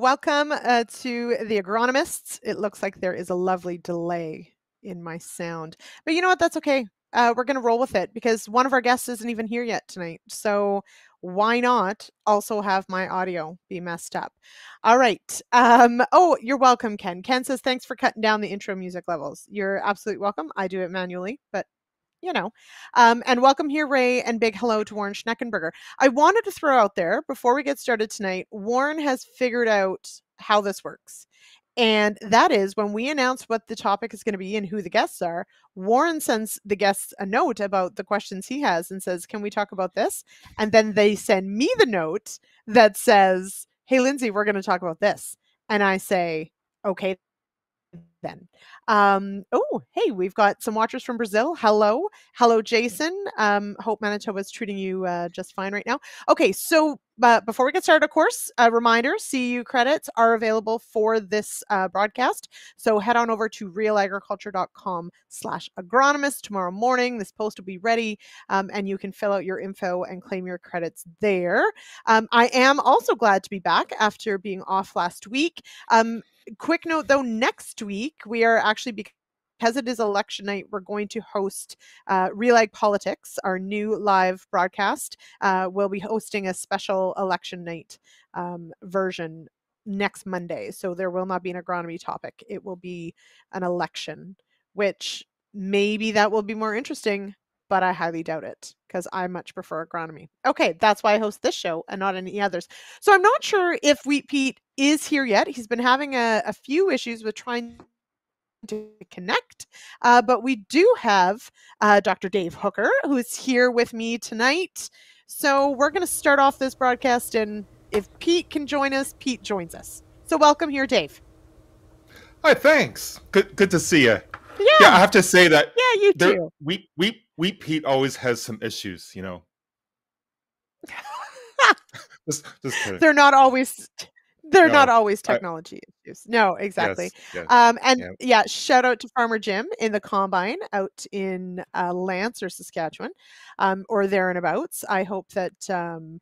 Welcome uh, to the agronomists. It looks like there is a lovely delay in my sound, but you know what? That's okay. Uh, we're going to roll with it because one of our guests isn't even here yet tonight. So why not also have my audio be messed up? All right. Um, oh, you're welcome, Ken. Ken says, thanks for cutting down the intro music levels. You're absolutely welcome. I do it manually, but you know. Um, and welcome here, Ray, and big hello to Warren Schneckenberger. I wanted to throw out there before we get started tonight Warren has figured out how this works. And that is when we announce what the topic is going to be and who the guests are, Warren sends the guests a note about the questions he has and says, Can we talk about this? And then they send me the note that says, Hey, Lyndsey, we're going to talk about this. And I say, Okay, then. Um, oh, hey, we've got some watchers from Brazil. Hello. Hello, Jason. Um, hope Manitoba is treating you uh, just fine right now. Okay, so but before we get started, of course, a reminder CEU credits are available for this uh, broadcast. So head on over to realagriculture.com slash agronomist tomorrow morning. This post will be ready um, and you can fill out your info and claim your credits there. Um, I am also glad to be back after being off last week. Um, quick note though, next week we are actually because it is election night, we're going to host uh, Real Ag Politics, our new live broadcast. Uh, we'll be hosting a special election night um, version next Monday. So there will not be an agronomy topic. It will be an election, which maybe that will be more interesting, but I highly doubt it because I much prefer agronomy. Okay, that's why I host this show and not any others. So I'm not sure if Wheat Pete is here yet. He's been having a, a few issues with trying to connect. Uh, but we do have uh, Dr. Dave Hooker, who's here with me tonight. So we're going to start off this broadcast, and if Pete can join us, Pete joins us. So welcome here, Dave. Hi, thanks. Good, good to see you. Yeah, yeah I have to say that. Yeah, you there, too. We, we, we, Pete always has some issues, you know. just, just They're not always they're no, not always technology I, issues. No, exactly. Yes, yes, um, and yeah. yeah. shout out to Farmer Jim in the combine out in uh, Lancer Saskatchewan, um, or there and abouts. I hope that um,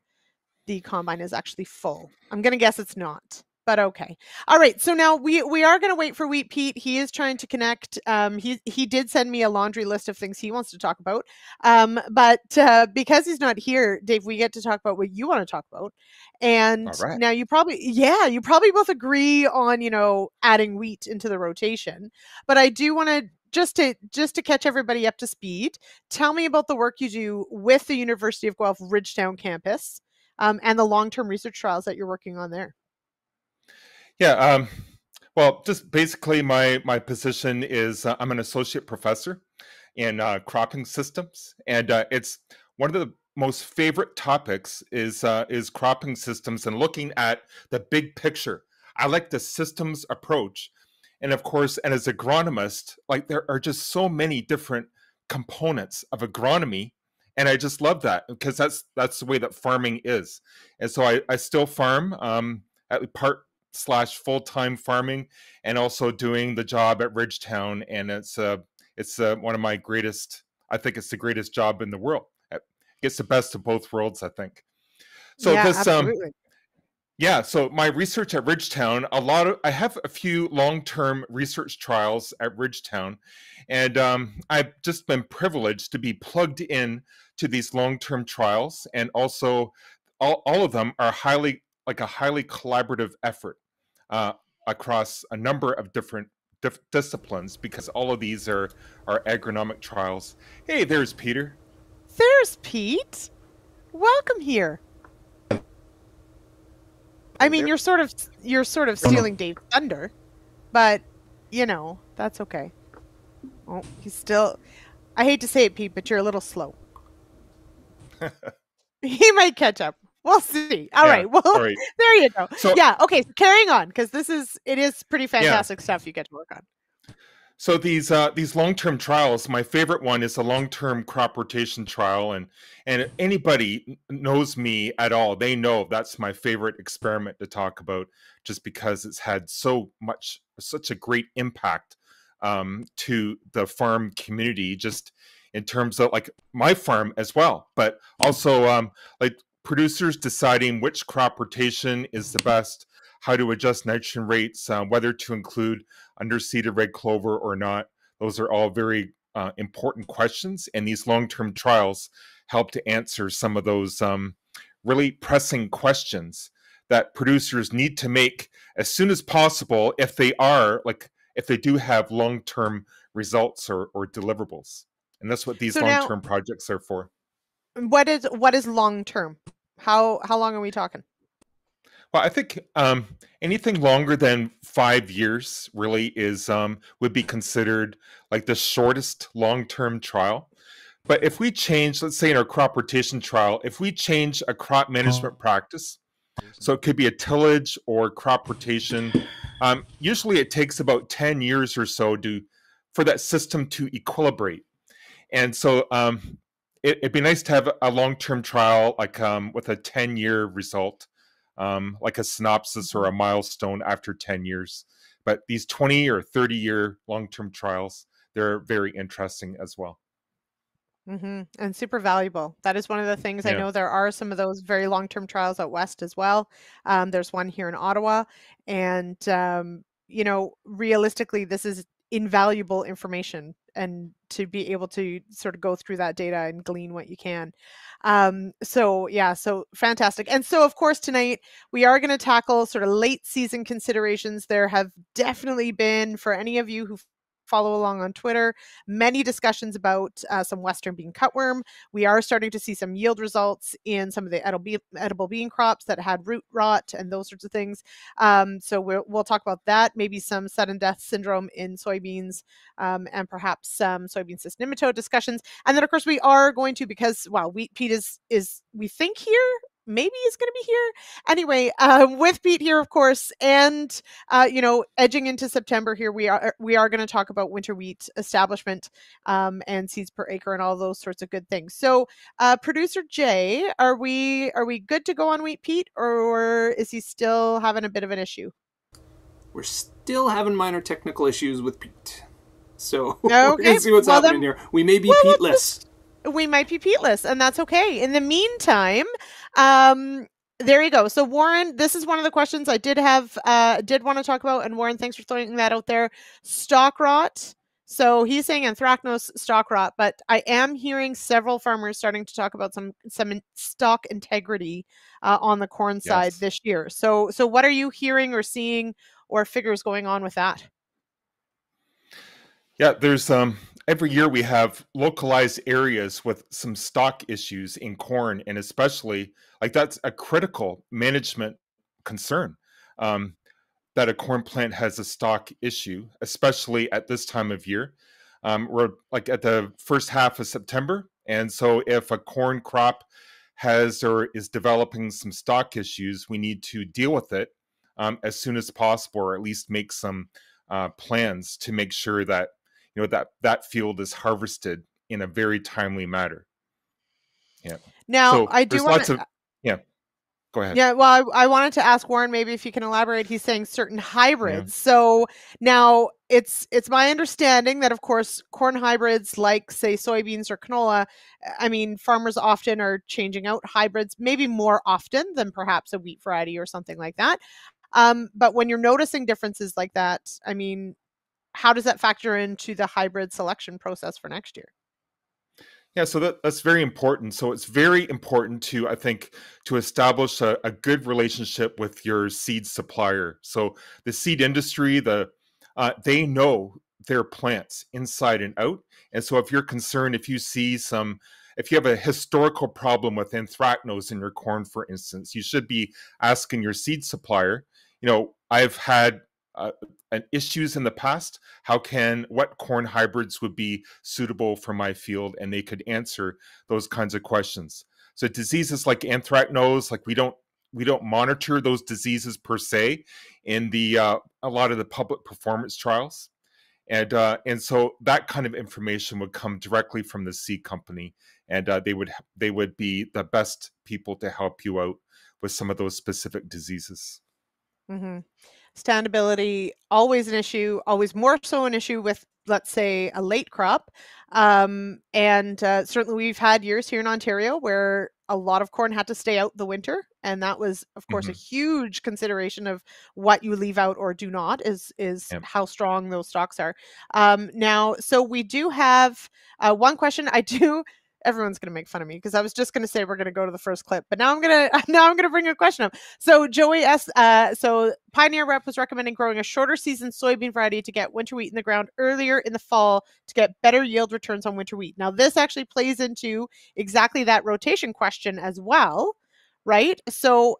the combine is actually full. I'm gonna guess it's not but okay. All right. So now we we are going to wait for Wheat Pete. He is trying to connect. Um, he he did send me a laundry list of things he wants to talk about. Um, but uh, because he's not here, Dave, we get to talk about what you want to talk about. And right. now you probably yeah, you probably both agree on you know adding wheat into the rotation. But I do want to just to just to catch everybody up to speed. Tell me about the work you do with the University of Guelph Ridgetown campus. Um, and the long-term research trials that you're working on there. Yeah. Um, well, just basically, my my position is uh, I'm an associate professor in uh, cropping systems, and uh, it's one of the most favorite topics is uh, is cropping systems and looking at the big picture. I like the systems approach, and of course, and as agronomist, like there are just so many different components of agronomy and I just love that because that's that's the way that farming is. And so I, I still farm um, at part slash full time farming, and also doing the job at Ridgetown. And it's uh, it's uh, one of my greatest. I think it's the greatest job in the world. It gets the best of both worlds. I think. So yeah, this um, absolutely. um. Yeah, so my research at Ridgetown, a lot of I have a few long-term research trials at Ridgetown, and um, I've just been privileged to be plugged in to these long-term trials, and also all, all of them are highly like a highly collaborative effort uh, across a number of different dif- disciplines because all of these are are agronomic trials. Hey, there's Peter. There's Pete. Welcome here. I mean, you're sort of you're sort of stealing Dave's thunder, but you know that's okay. Oh, he's still. I hate to say it, Pete, but you're a little slow. he might catch up. We'll see. All yeah, right. Well, right. there you go. So, yeah. Okay. So carrying on because this is it is pretty fantastic yeah. stuff you get to work on. So these uh, these long term trials, my favorite one is a long term crop rotation trial, and and anybody knows me at all, they know that's my favorite experiment to talk about, just because it's had so much such a great impact um, to the farm community, just in terms of like my farm as well, but also um, like producers deciding which crop rotation is the best, how to adjust nitrogen rates, uh, whether to include underseeded red clover or not. Those are all very uh, important questions, and these long-term trials help to answer some of those um, really pressing questions that producers need to make as soon as possible if they are like if they do have long-term results or, or deliverables. And that's what these so long-term projects are for. What is what is long-term how how long are we talking well i think um, anything longer than five years really is um, would be considered like the shortest long-term trial but if we change let's say in our crop rotation trial if we change a crop management oh. practice so it could be a tillage or crop rotation. Um, usually it takes about 10 years or so to for that system to equilibrate. And so um, it, would be nice to have a long-term trial like um, with a 10-year result, um, like a synopsis or a milestone after 10 years. But these 20 or 30-year long-term trials, they're very interesting as well. Mm-hmm. And super valuable. That is one of the things I know there are some of those very long term trials out west as well. Um, there's one here in Ottawa. And, um, you know, realistically, this is invaluable information and to be able to sort of go through that data and glean what you can. Um, so yeah, so fantastic. And so of course tonight we are going to tackle sort of late season considerations. There have definitely been for any of you who follow along on Twitter. Many discussions about uh, some Western bean cutworm. We are starting to see some yield results in some of the edible, edible bean crops that had root rot and those sorts of things. Um, so we'll, we'll talk about that. Maybe some sudden death syndrome in soybeans um, and perhaps some soybean cyst nematode discussions. And then of course we are going to because wow, wheat Pete is is we think here maybe is going to be here. Anyway, uh, with Pete here, of course, and uh, you know, edging into September here, we are we are going to talk about winter wheat establishment um, and seeds per acre and all those sorts of good things. So, uh, producer Jay, are we are we good to go on wheat Pete, or is he still having a bit of an issue? We're still having minor technical issues with Pete. So okay. we're gonna see what's well, happening then, here. We may be well, Pete-less we might be peatless, and that's okay. In the meantime, um, there you go. So Warren, this is one of the questions I did have, uh, did want to talk about, and Warren, thanks for throwing that out there. Stalk rot. So he's saying anthracnose stalk rot, but I am hearing several farmers starting to talk about some some stalk integrity uh, on the corn side yes. this year. So so what are you hearing or seeing or figures going on with that? Yeah, there's um every year we have localized areas with some stalk issues in corn and especially like that's a critical management concern um, that a corn plant has a stalk issue especially at this time of year. Um, we're like at the first half of september and so if a corn crop has or is developing some stalk issues we need to deal with it um, as soon as possible or at least make some uh, plans to make sure that you know that that field is harvested in a very timely manner. Yeah. Now so I do want to. Yeah. Go ahead. Yeah, well, I, I, wanted to ask Warren maybe if you can elaborate. He's saying certain hybrids. Yeah. So now it's it's my understanding that of course corn hybrids like say soybeans or canola, I mean farmers often are changing out hybrids maybe more often than perhaps a wheat variety or something like that. Um, but when you're noticing differences like that, I mean, how does that factor into the hybrid selection process for next year? Yeah, so that, that's very important. So it's very important to, I think, to establish a, a good relationship with your seed supplier. So the seed industry, the uh, they know their plants inside and out. And so if you're concerned, if you see some, if you have a historical problem with anthracnose in your corn, for instance, you should be asking your seed supplier. You know, I've had uh, issues in the past how can what corn hybrids would be suitable for my field and they could answer those kinds of questions. So diseases like anthracnose like we don't we don't monitor those diseases per se in the uh, a lot of the public performance trials. And uh, and so that kind of information would come directly from the seed company and uh, they would they would be the best people to help you out with some of those specific diseases. Mm-hmm standability always an issue always more so an issue with let's say a late crop um, and uh, certainly we've had years here in ontario where a lot of corn had to stay out the winter and that was of course mm-hmm. a huge consideration of what you leave out or do not is is yep. how strong those stalks are um, now so we do have uh, one question i do everyone's going to make fun of me because I was just going to say we're going to go to the first clip, but now I'm going to now I'm going to bring a question up. So Joey S. Uh, so Pioneer Rep was recommending growing a shorter season soybean variety to get winter wheat in the ground earlier in the fall to get better yield returns on winter wheat. Now this actually plays into exactly that rotation question as well, right? So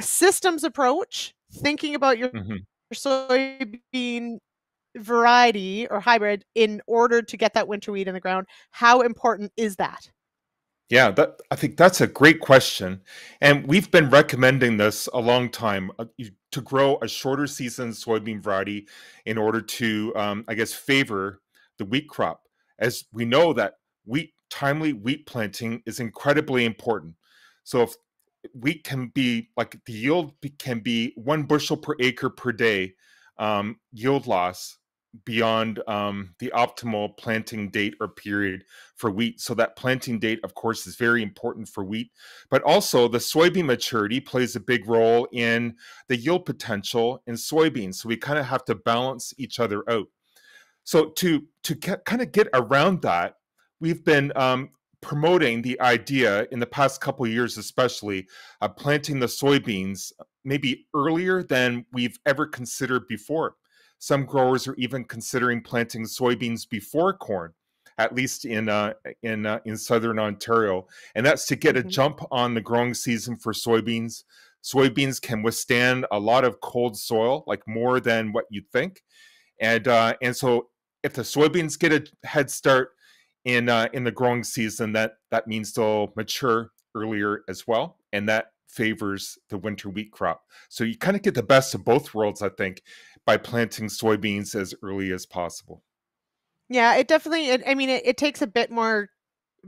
systems approach, thinking about your mm-hmm. soybean variety or hybrid in order to get that winter wheat in the ground how important is that? Yeah that i think that's a great question and we've been recommending this a long time uh, to grow a shorter season soybean variety in order to um, i guess favor the wheat crop. As we know that wheat timely wheat planting is incredibly important. So if wheat can be like the yield can be one bushel per acre per day um, yield loss beyond um, the optimal planting date or period for wheat. So that planting date, of course, is very important for wheat, but also the soybean maturity plays a big role in the yield potential in soybeans. So we kind of have to balance each other out. So to to kind of get around that, we've been um, promoting the idea in the past couple years, especially of planting the soybeans maybe earlier than we've ever considered before. Some growers are even considering planting soybeans before corn, at least in uh, in uh, in southern Ontario, and that's to get mm-hmm. a jump on the growing season for soybeans. Soybeans can withstand a lot of cold soil, like more than what you'd think, and uh, and so if the soybeans get a head start in uh, in the growing season, that that means they'll mature earlier as well, and that favors the winter wheat crop. So you kind of get the best of both worlds, I think, by planting soybeans as early as possible. Yeah, it definitely. It, I mean, it, it takes a bit more,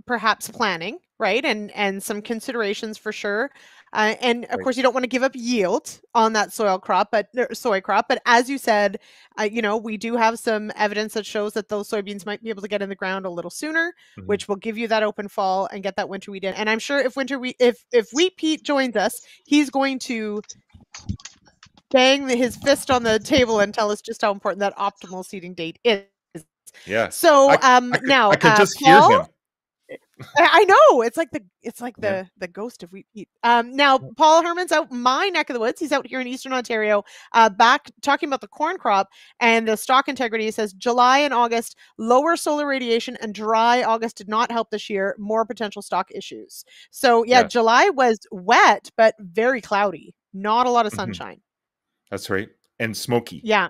perhaps planning, right, and and some considerations for sure. Uh, and of right. course, you don't want to give up yield on that soil crop, but soy crop. But as you said, uh, you know, we do have some evidence that shows that those soybeans might be able to get in the ground a little sooner, mm-hmm. which will give you that open fall and get that winter wheat in. And I'm sure if winter wheat, if if Wheat Pete joins us, he's going to bang his fist on the table and tell us just how important that optimal seeding date is. Yeah. So I, um I could, now I can uh, just Paul, hear him. I know it's like the it's like the yeah. the ghost of wheat. Um, now Paul Herman's out my neck of the woods. He's out here in Eastern Ontario, uh, back talking about the corn crop and the stalk integrity. He says July and August lower solar radiation and dry August did not help this year. More potential stalk issues. So yeah, yeah. July was wet but very cloudy. Not a lot of mm-hmm. sunshine. Mm-hmm. That's right. And smoky. Yeah.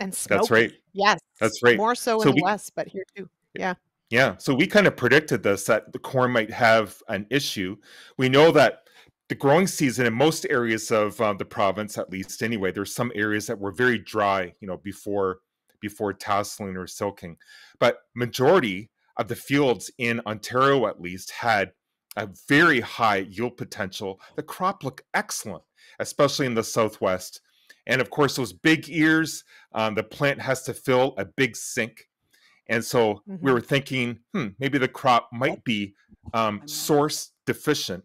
And smoky. That's right. Yes. That's right. More so, so in we, the West, but here too. Yeah. Yeah. So we kind of predicted this that the corn might have an issue. We know that the growing season in most areas of uh, the province, at least anyway, there's some areas that were very dry, you know, before before tasseling or silking. But majority of the fields in Ontario, at least, had a very high yield potential. The crop looked excellent, especially in the southwest. And of course, those big ears, um, the plant has to fill a big sink. And so mm-hmm. we were thinking, hmm, maybe the crop might be um, source deficient.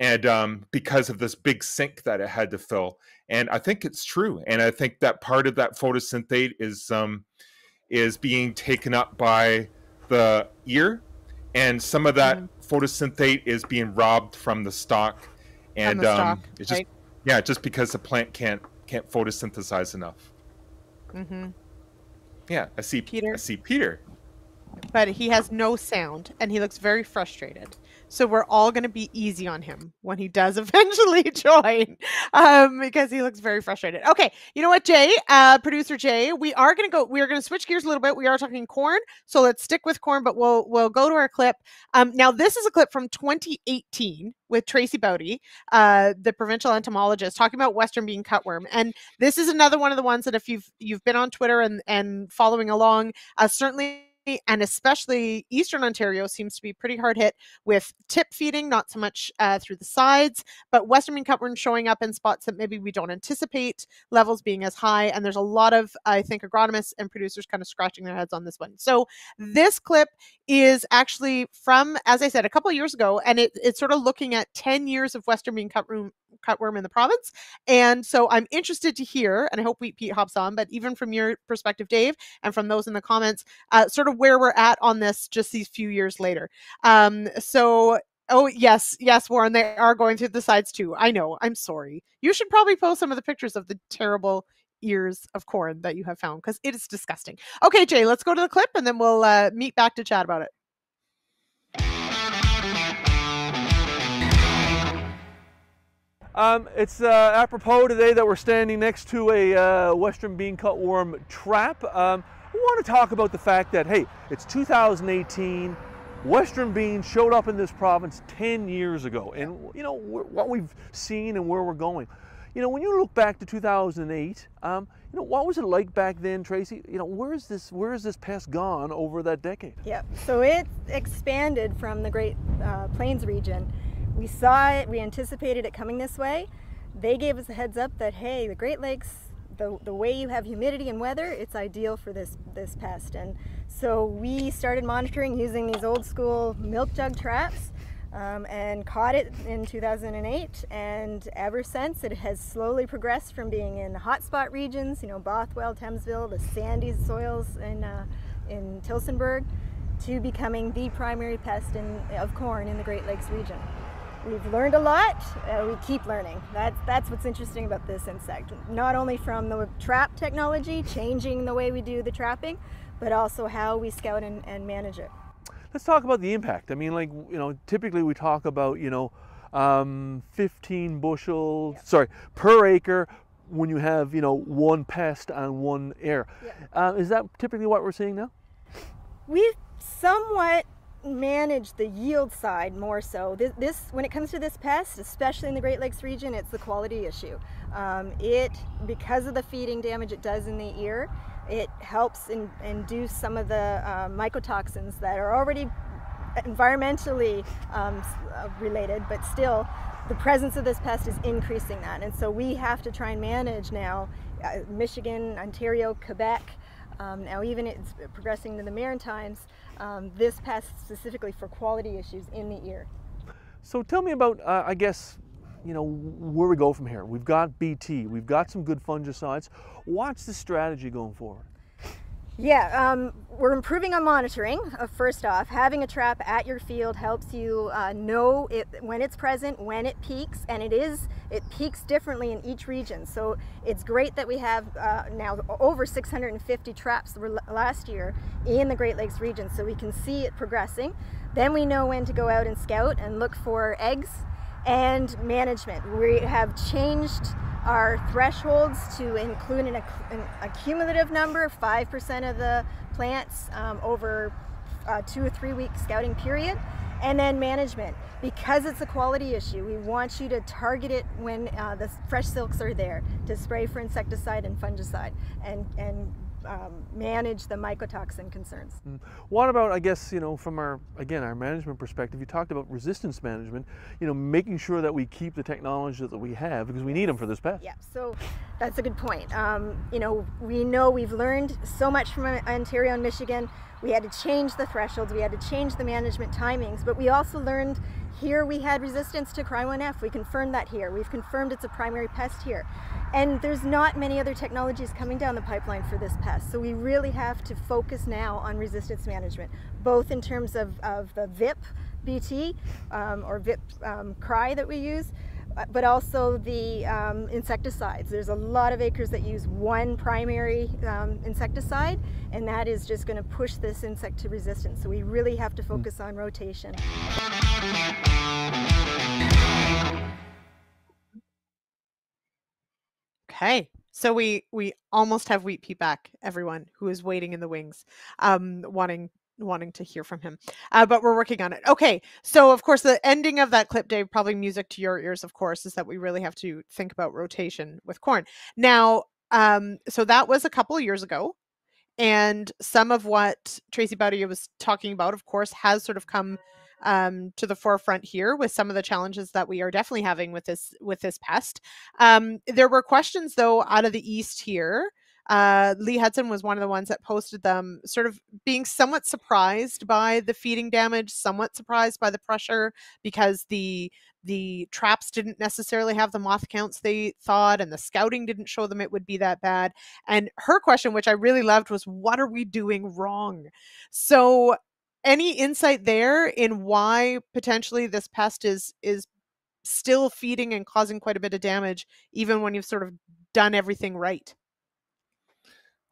And um, because of this big sink that it had to fill. And I think it's true. And I think that part of that photosynthate is um, is being taken up by the ear. And some of that mm-hmm. photosynthate is being robbed from the stalk. And the stalk, um, it's just right? yeah, just because the plant can't can't photosynthesize enough. Mm-hmm. Yeah, I see Peter. I see Peter. But he has no sound, and he looks very frustrated. So we're all going to be easy on him when he does eventually join, um, because he looks very frustrated. Okay, you know what, Jay, uh, producer Jay, we are going to go. We are going to switch gears a little bit. We are talking corn, so let's stick with corn, but we'll we'll go to our clip. Um, now, this is a clip from 2018 with Tracey Baute, uh, the provincial entomologist, talking about western bean cutworm. And this is another one of the ones that if you've you've been on Twitter and and following along, uh, certainly and especially Eastern Ontario seems to be pretty hard hit with tip feeding, not so much uh, through the sides, but Western bean cutworm showing up in spots that maybe we don't anticipate levels being as high. And there's a lot of, I think, agronomists and producers kind of scratching their heads on this one. So this clip is actually from, as I said, a couple years ago, and it, it's sort of looking at 10 years of Western bean cutworm, cutworm in the province. And so I'm interested to hear, and I hope Wheat Pete hops on, but even from your perspective, Dave, and from those in the comments, uh, sort of where we're at on this just these few years later. Um, so Oh yes, yes, Warren. They are going through the sides too. I know. I'm sorry. You should probably post some of the pictures of the terrible ears of corn that you have found because it is disgusting. Okay, Jay, let's go to the clip and then we'll uh, meet back to chat about it. Um, it's uh, apropos today that we're standing next to a uh, Western bean cutworm trap. Um, we want to talk about the fact that, hey, it's 2018. Western bean showed up in this province 10 years ago. And, you know, what we've seen and where we're going. You know, when you look back to 2008, um, you know, what was it like back then, Tracy? You know, where is this, where is this pest gone over that decade? Yep. So it expanded from the Great uh, Plains region. We saw it, we anticipated it coming this way. They gave us a heads up that, hey, the Great Lakes, the, the way you have humidity and weather, it's ideal for this, this pest. And so we started monitoring using these old school milk jug traps um, and caught it in 2008 and ever since it has slowly progressed from being in hotspot regions, you know, Bothwell, Thamesville, the sandy soils in, uh, in Tillsonburg to becoming the primary pest in, of corn in the Great Lakes region. We've learned a lot, uh, we keep learning. That's, that's what's interesting about this insect. Not only from the trap technology, changing the way we do the trapping, but also how we scout and, and manage it. Let's talk about the impact. I mean, like, you know, typically we talk about, you know, um, 15 bushels, yeah. sorry, per acre when you have, you know, one pest on one air. Yeah. Uh, is that typically what we're seeing now? We've somewhat managed the yield side more so. This, this, when it comes to this pest, especially in the Great Lakes region, it's the quality issue. Um, it, because of the feeding damage it does in the ear, it helps in, induce some of the uh, mycotoxins that are already environmentally um, uh, related, but still the presence of this pest is increasing that. And so we have to try and manage now uh, Michigan, Ontario, Quebec, um, now even it's progressing to the Maritimes, um, this pest specifically for quality issues in the ear. So tell me about, uh, I guess, you know, where we go from here. We've got BT, we've got some good fungicides. What's the strategy going forward? Yeah, um, we're improving on monitoring. Uh, first off, having a trap at your field helps you uh, know it, when it's present, when it peaks, and it is it peaks differently in each region. So it's great that we have uh, now over 650 traps last year in the Great Lakes region, so we can see it progressing. Then we know when to go out and scout and look for eggs and management. We have changed our thresholds to include an, accumulative number, of 5% of the plants um, over a two or three week scouting period. And then management. Because it's a quality issue, we want you to target it when uh, the fresh silks are there to spray for insecticide and fungicide and, and um, manage the mycotoxin concerns. Mm. What about, I guess, you know, from our, again, our management perspective, you talked about resistance management, you know, making sure that we keep the technology that we have because we need them for this pest. Yeah, so that's a good point. Um, you know, we know we've learned so much from Ontario and Michigan. We had to change the thresholds, we had to change the management timings, but we also learned here we had resistance to Cry1F. We confirmed that here. We've confirmed it's a primary pest here. And there's not many other technologies coming down the pipeline for this pest. So we really have to focus now on resistance management, both in terms of, of the VIP BT um, or VIP um, cry that we use, but also the um, insecticides. There's a lot of acres that use one primary um, insecticide, and that is just going to push this insect to resistance. So we really have to focus on rotation. Okay. So we we almost have Wheat Pete back, everyone who is waiting in the wings, um, wanting wanting to hear from him. Uh, but we're working on it. Okay. So of course the ending of that clip, Dave, probably music to your ears, of course, is that we really have to think about rotation with corn. Now, um, so that was a couple of years ago. And some of what Tracey Baute was talking about, of course, has sort of come um, to the forefront here with some of the challenges that we are definitely having with this with this pest. Um, there were questions though out of the east here uh, Lee Hudson was one of the ones that posted them, sort of being somewhat surprised by the feeding damage, somewhat surprised by the pressure because the the traps didn't necessarily have the moth counts they thought, and the scouting didn't show them it would be that bad. And her question, which I really loved, was, "What are we doing wrong?" So, any insight there in why potentially this pest is is still feeding and causing quite a bit of damage, even when you've sort of done everything right?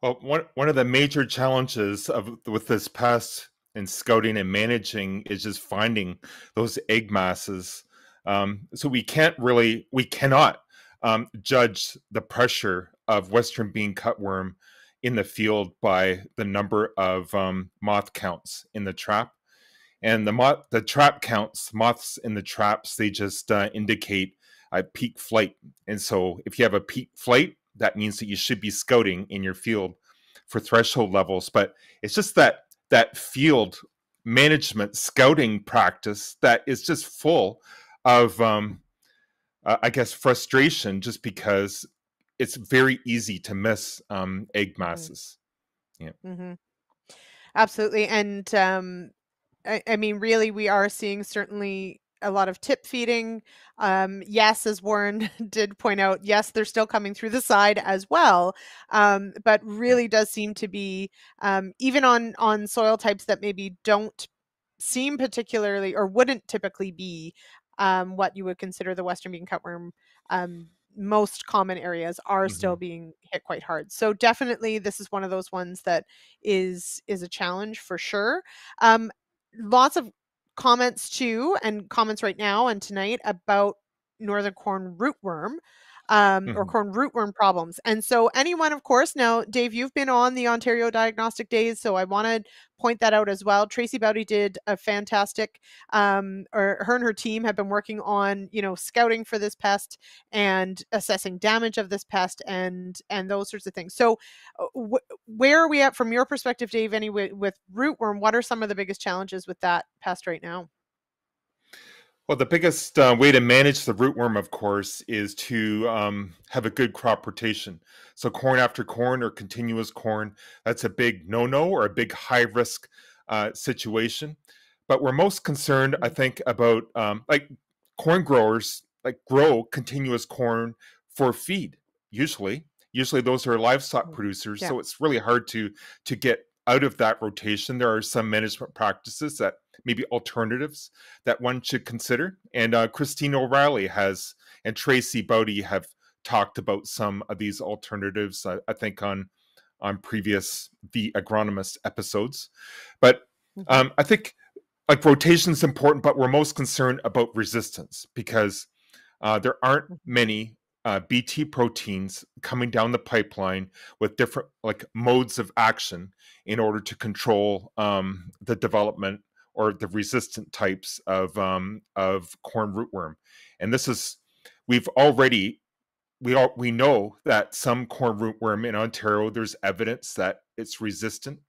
Well, one one of the major challenges of with this pest and scouting and managing is just finding those egg masses. Um, so we can't really, we cannot um, judge the pressure of western bean cutworm in the field by the number of um, moth counts in the trap. And the moth, the trap counts, moths in the traps, they just uh, indicate a peak flight. And so if you have a peak flight, that means that you should be scouting in your field for threshold levels. But it's just that that field management scouting practice that is just full of, um, uh, I guess, frustration, just because it's very easy to miss um, egg mm-hmm. masses. Yeah. Mm-hmm. Absolutely, and um, I, I mean, really, we are seeing certainly a lot of tip feeding. Um, yes, as Warren did point out, yes, they're still coming through the side as well, um, but really does seem to be um, even on on soil types that maybe don't seem particularly or wouldn't typically be um, what you would consider the western bean cutworm um, most common areas are mm-hmm. still being hit quite hard so definitely this is one of those ones that is is a challenge for sure um, lots of comments too, and comments right now and tonight about northern corn rootworm um, mm-hmm. or corn rootworm problems. And so, anyone, of course, now, Dave, you've been on the Ontario Diagnostic Days, so I want to point that out as well. Tracey Baute did a fantastic, um, or her and her team have been working on, you know, scouting for this pest and assessing damage of this pest and and those sorts of things. So, uh, where are we at from your perspective, Dave? Anyway, with rootworm, what are some of the biggest challenges with that pest right now? Well, the biggest uh, way to manage the rootworm, of course, is to um, have a good crop rotation. So, corn after corn or continuous corn, that's a big no no or a big high risk uh, situation. But we're most concerned, I think, about um, like corn growers like grow continuous corn for feed. Usually, usually those are livestock mm, producers, yeah. so it's really hard to to get out of that rotation. There are some management practices that maybe alternatives that one should consider. And uh, Christine O'Reilly has and Tracey Baute have talked about some of these alternatives. I, I think on on previous the agronomist episodes, but mm-hmm. um, I think like rotation is important, but we're most concerned about resistance because uh, there aren't mm. many uh, BT proteins coming down the pipeline with different like modes of action in order to control um, the development or the resistant types of um, of corn rootworm. And this is we've already we all we know that some corn rootworm in Ontario there's evidence that it's resistant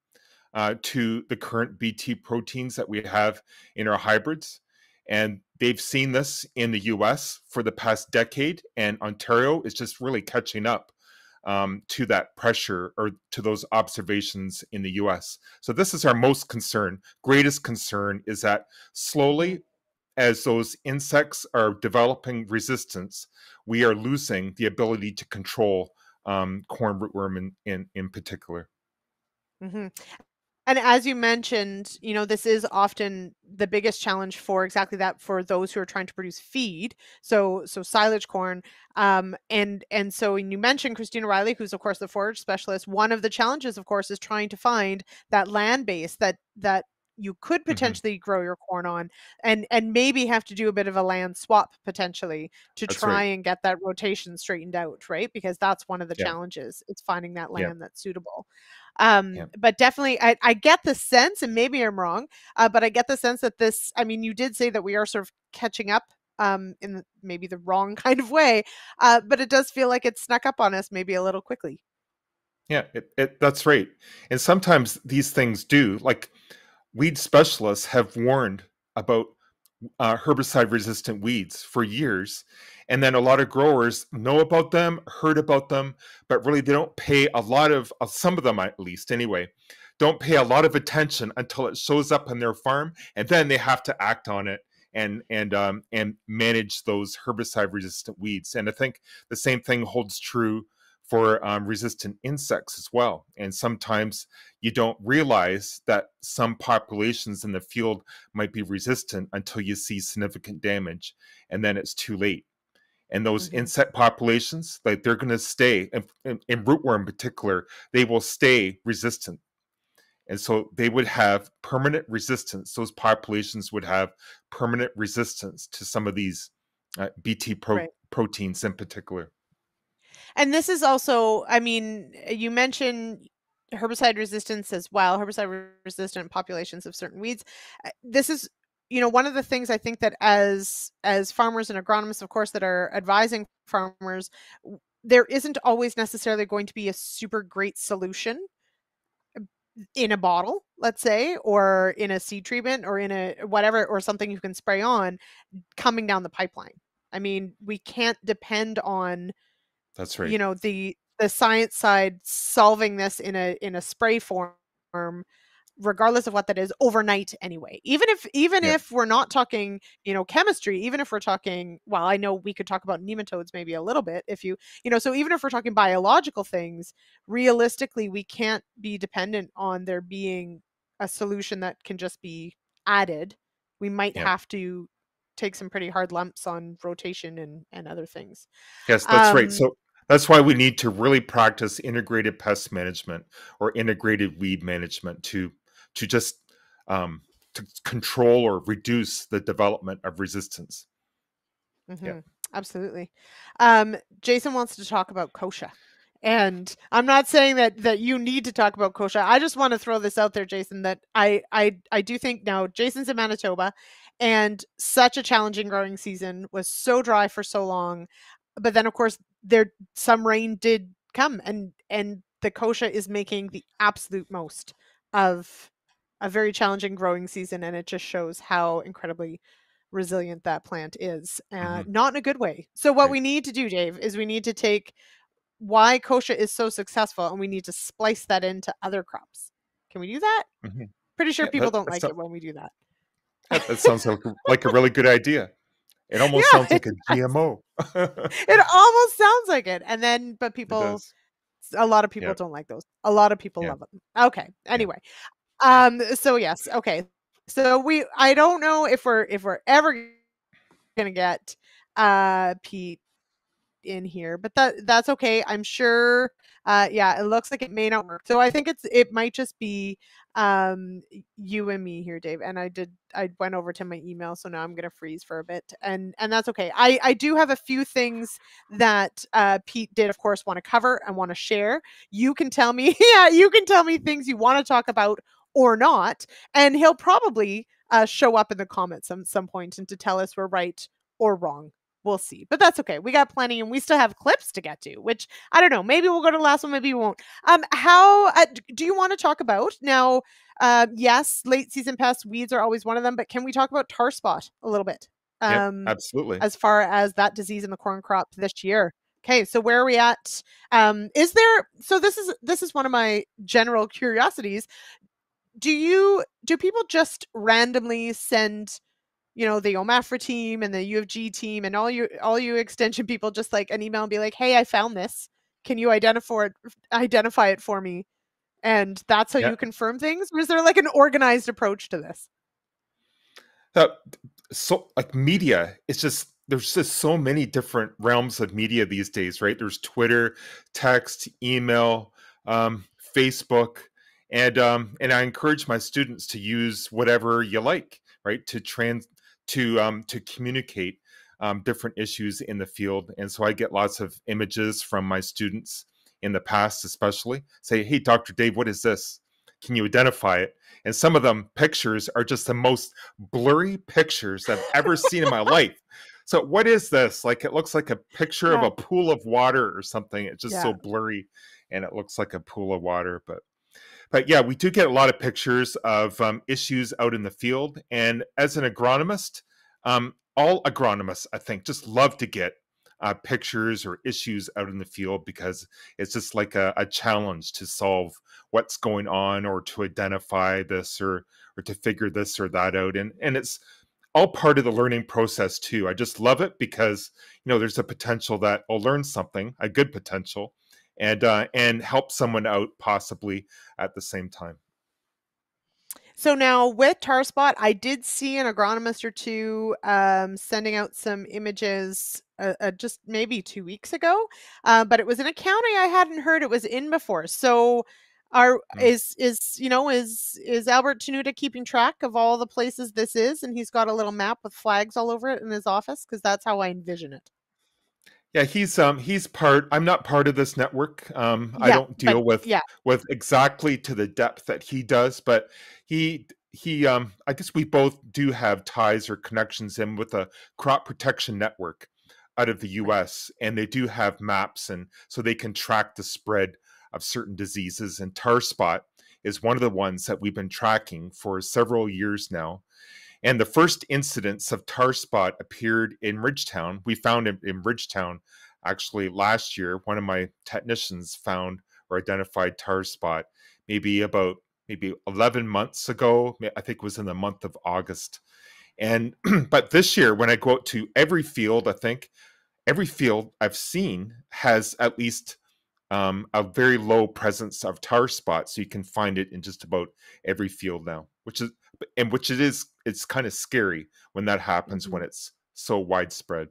uh, to the current BT proteins that we have in our hybrids. And they've seen this in the US for the past decade, and Ontario is just really catching up um, to that pressure or to those observations in the US. So, this is our most concern. Greatest concern is that slowly, as those insects are developing resistance, we are losing the ability to control um, corn rootworm in, in, in particular. Mm-hmm. And as you mentioned, you know, this is often the biggest challenge for exactly that for those who are trying to produce feed. So so silage corn. Um, and and so when you mentioned Christine O'Reilly, who's of course the forage specialist, one of the challenges, of course, is trying to find that land base that that you could mm-hmm. potentially mm-hmm. grow your corn on and and maybe have to do a bit of a land swap potentially to that's try right. and get that rotation straightened out right because that's one of the yeah. challenges it's finding that land yeah. that's suitable um yeah. but definitely I, I get the sense and maybe i'm wrong uh, but i get the sense that this i mean you did say that we are sort of catching up um in maybe the wrong kind of way uh but it does feel like it snuck up on us maybe a little quickly yeah it, it that's right and sometimes these things do like weed specialists have warned about uh, herbicide resistant weeds for years and then a lot of growers know about them heard about them but really they don't pay a lot of uh, some of them at least anyway don't pay a lot of attention until it shows up on their farm and then they have to act on it and and um, and manage those herbicide resistant weeds and i think the same thing holds true for um, resistant insects as well and sometimes you don't realize that some populations in the field might be resistant until you see significant damage and then it's too late and those mm-hmm. insect populations like they're going to stay in, in, in, rootworm in particular they will stay resistant and so they would have permanent resistance those populations would have permanent resistance to some of these uh, bt pro- right. proteins in particular and this is also i mean you mentioned herbicide resistance as well herbicide resistant populations of certain weeds. Uh, this is you know one of the things i think that as as farmers and agronomists of course that are advising farmers there isn't always necessarily going to be a super great solution um, in a bottle let's say or in a seed treatment or in a whatever or something you can spray on coming down the pipeline. I mean we can't depend on that's right you know the the science side solving this in a in a spray form regardless of what that is overnight anyway even if even yeah. if we're not talking you know chemistry even if we're talking well i know we could talk about nematodes maybe a little bit if you you know so even if we're talking biological things realistically we can't be dependent on there being a solution that can just be added we might yeah. have to take some pretty hard lumps on rotation and and other things yes that's um, right so that's why we need to really practice integrated pest management or integrated weed management to to just um, to control or reduce the development of resistance. Mm-hmm. Yeah. Absolutely. Um, Jason wants to talk about kochia. And I'm not saying that that you need to talk about kochia. I just want to throw this out there, Jason, that I I I do think now Jason's in Manitoba and such a challenging growing season was so dry for so long. But then of course there some rain did come and and the kochia is making the absolute most of a very challenging growing season and it just shows how incredibly resilient that plant is uh, mm-hmm. not in a good way so what right. we need to do dave is we need to take why kochia is so successful and we need to splice that into other crops can we do that mm-hmm. pretty sure yeah, people don't like it when we do that that, sounds like, like a really good idea it almost yeah, sounds like a gmo it almost sounds like it and then but people a lot of people don't like those a lot of people love them okay anyway um. So yes. Okay. So we. I don't know if we're if we're ever gonna get uh Pete in here, but that that's okay. I'm sure. Uh, yeah, it looks like it may not work. So I think it's it might just be um you and me here, Dave. And I did I went over to my email, so now I'm gonna freeze for a bit, and and that's okay. I I do have a few things that uh Pete did, of course, want to cover and want to share. You can tell me, yeah, you can tell me things you want to talk about or not. And he'll probably uh, show up in the comments at some point and to tell us we're right or wrong. We'll see. But that's okay. We got plenty and we still have clips to get to, which I don't know. Maybe we'll go to the last one, maybe we won't. Um, how uh, do you want to talk about now? Uh, yes, late season pests, weeds are always one of them, but can we talk about tar spot a little bit? Um, yep, absolutely. As far as that disease in the corn crop this year. Okay, so where are we at? Um, is there? So this is this is one of my general curiosities do you do people just randomly send you know the omafra team and the ufg team and all you all you extension people just like an email and be like hey i found this. Can you identify it identify it for me? And that's how you confirm things? Or is there like an organized approach to this? Uh, so like media it's just there's just so many different realms of media these days right? There's twitter text email um, facebook and um, and I encourage my students to use whatever you like, right, to trans to um, to communicate um, different issues in the field. And so I get lots of images from my students in the past, especially say, "Hey, Dr. Dave, what is this? Can you identify it?" And some of them pictures are just the most blurry pictures I've ever seen in my life. So what is this? Like it looks like a picture yeah. of a pool of water or something. It's just yeah. so blurry and it looks like a pool of water, but but yeah, we do get a lot of pictures of um, issues out in the field. And as an agronomist, um, all agronomists, I think, just love to get uh, pictures or issues out in the field because it's just like a, a, challenge to solve what's going on or to identify this or or to figure this or that out and and it's all part of the learning process too i just love it because you know there's a potential that i'll learn something a good potential and uh, and help someone out possibly at the same time so now with tar spot, I did see an agronomist or two um, sending out some images uh, uh, just maybe two weeks ago, uh, but it was in a county I hadn't heard it was in before. So are mm. is is you know is is Albert Tenuta keeping track of all the places this is, and he's got a little map with flags all over it in his office because that's how I envision it. Yeah, he's um he's part. I'm not part of this network. Um, yeah, I don't deal but, with yeah. with exactly to the depth that he does, but he he um I guess we both do have ties or connections in with a crop protection network out of the U.S. and they do have maps and so they can track the spread of certain diseases. And tar spot is one of the ones that we've been tracking for several years now. And the first incidents of tar spot appeared in Ridgetown. We found it in Ridgetown actually last year. One of my technicians found or identified tar spot maybe about maybe 11 months ago. I think it was in the month of August. And but this year, when I go out to every field, I think every field I've seen has at least um, a very low presence of tar spot, so you can find it in just about every field now, which is and which it is it's kind of scary when that happens mm-hmm. when it's so widespread.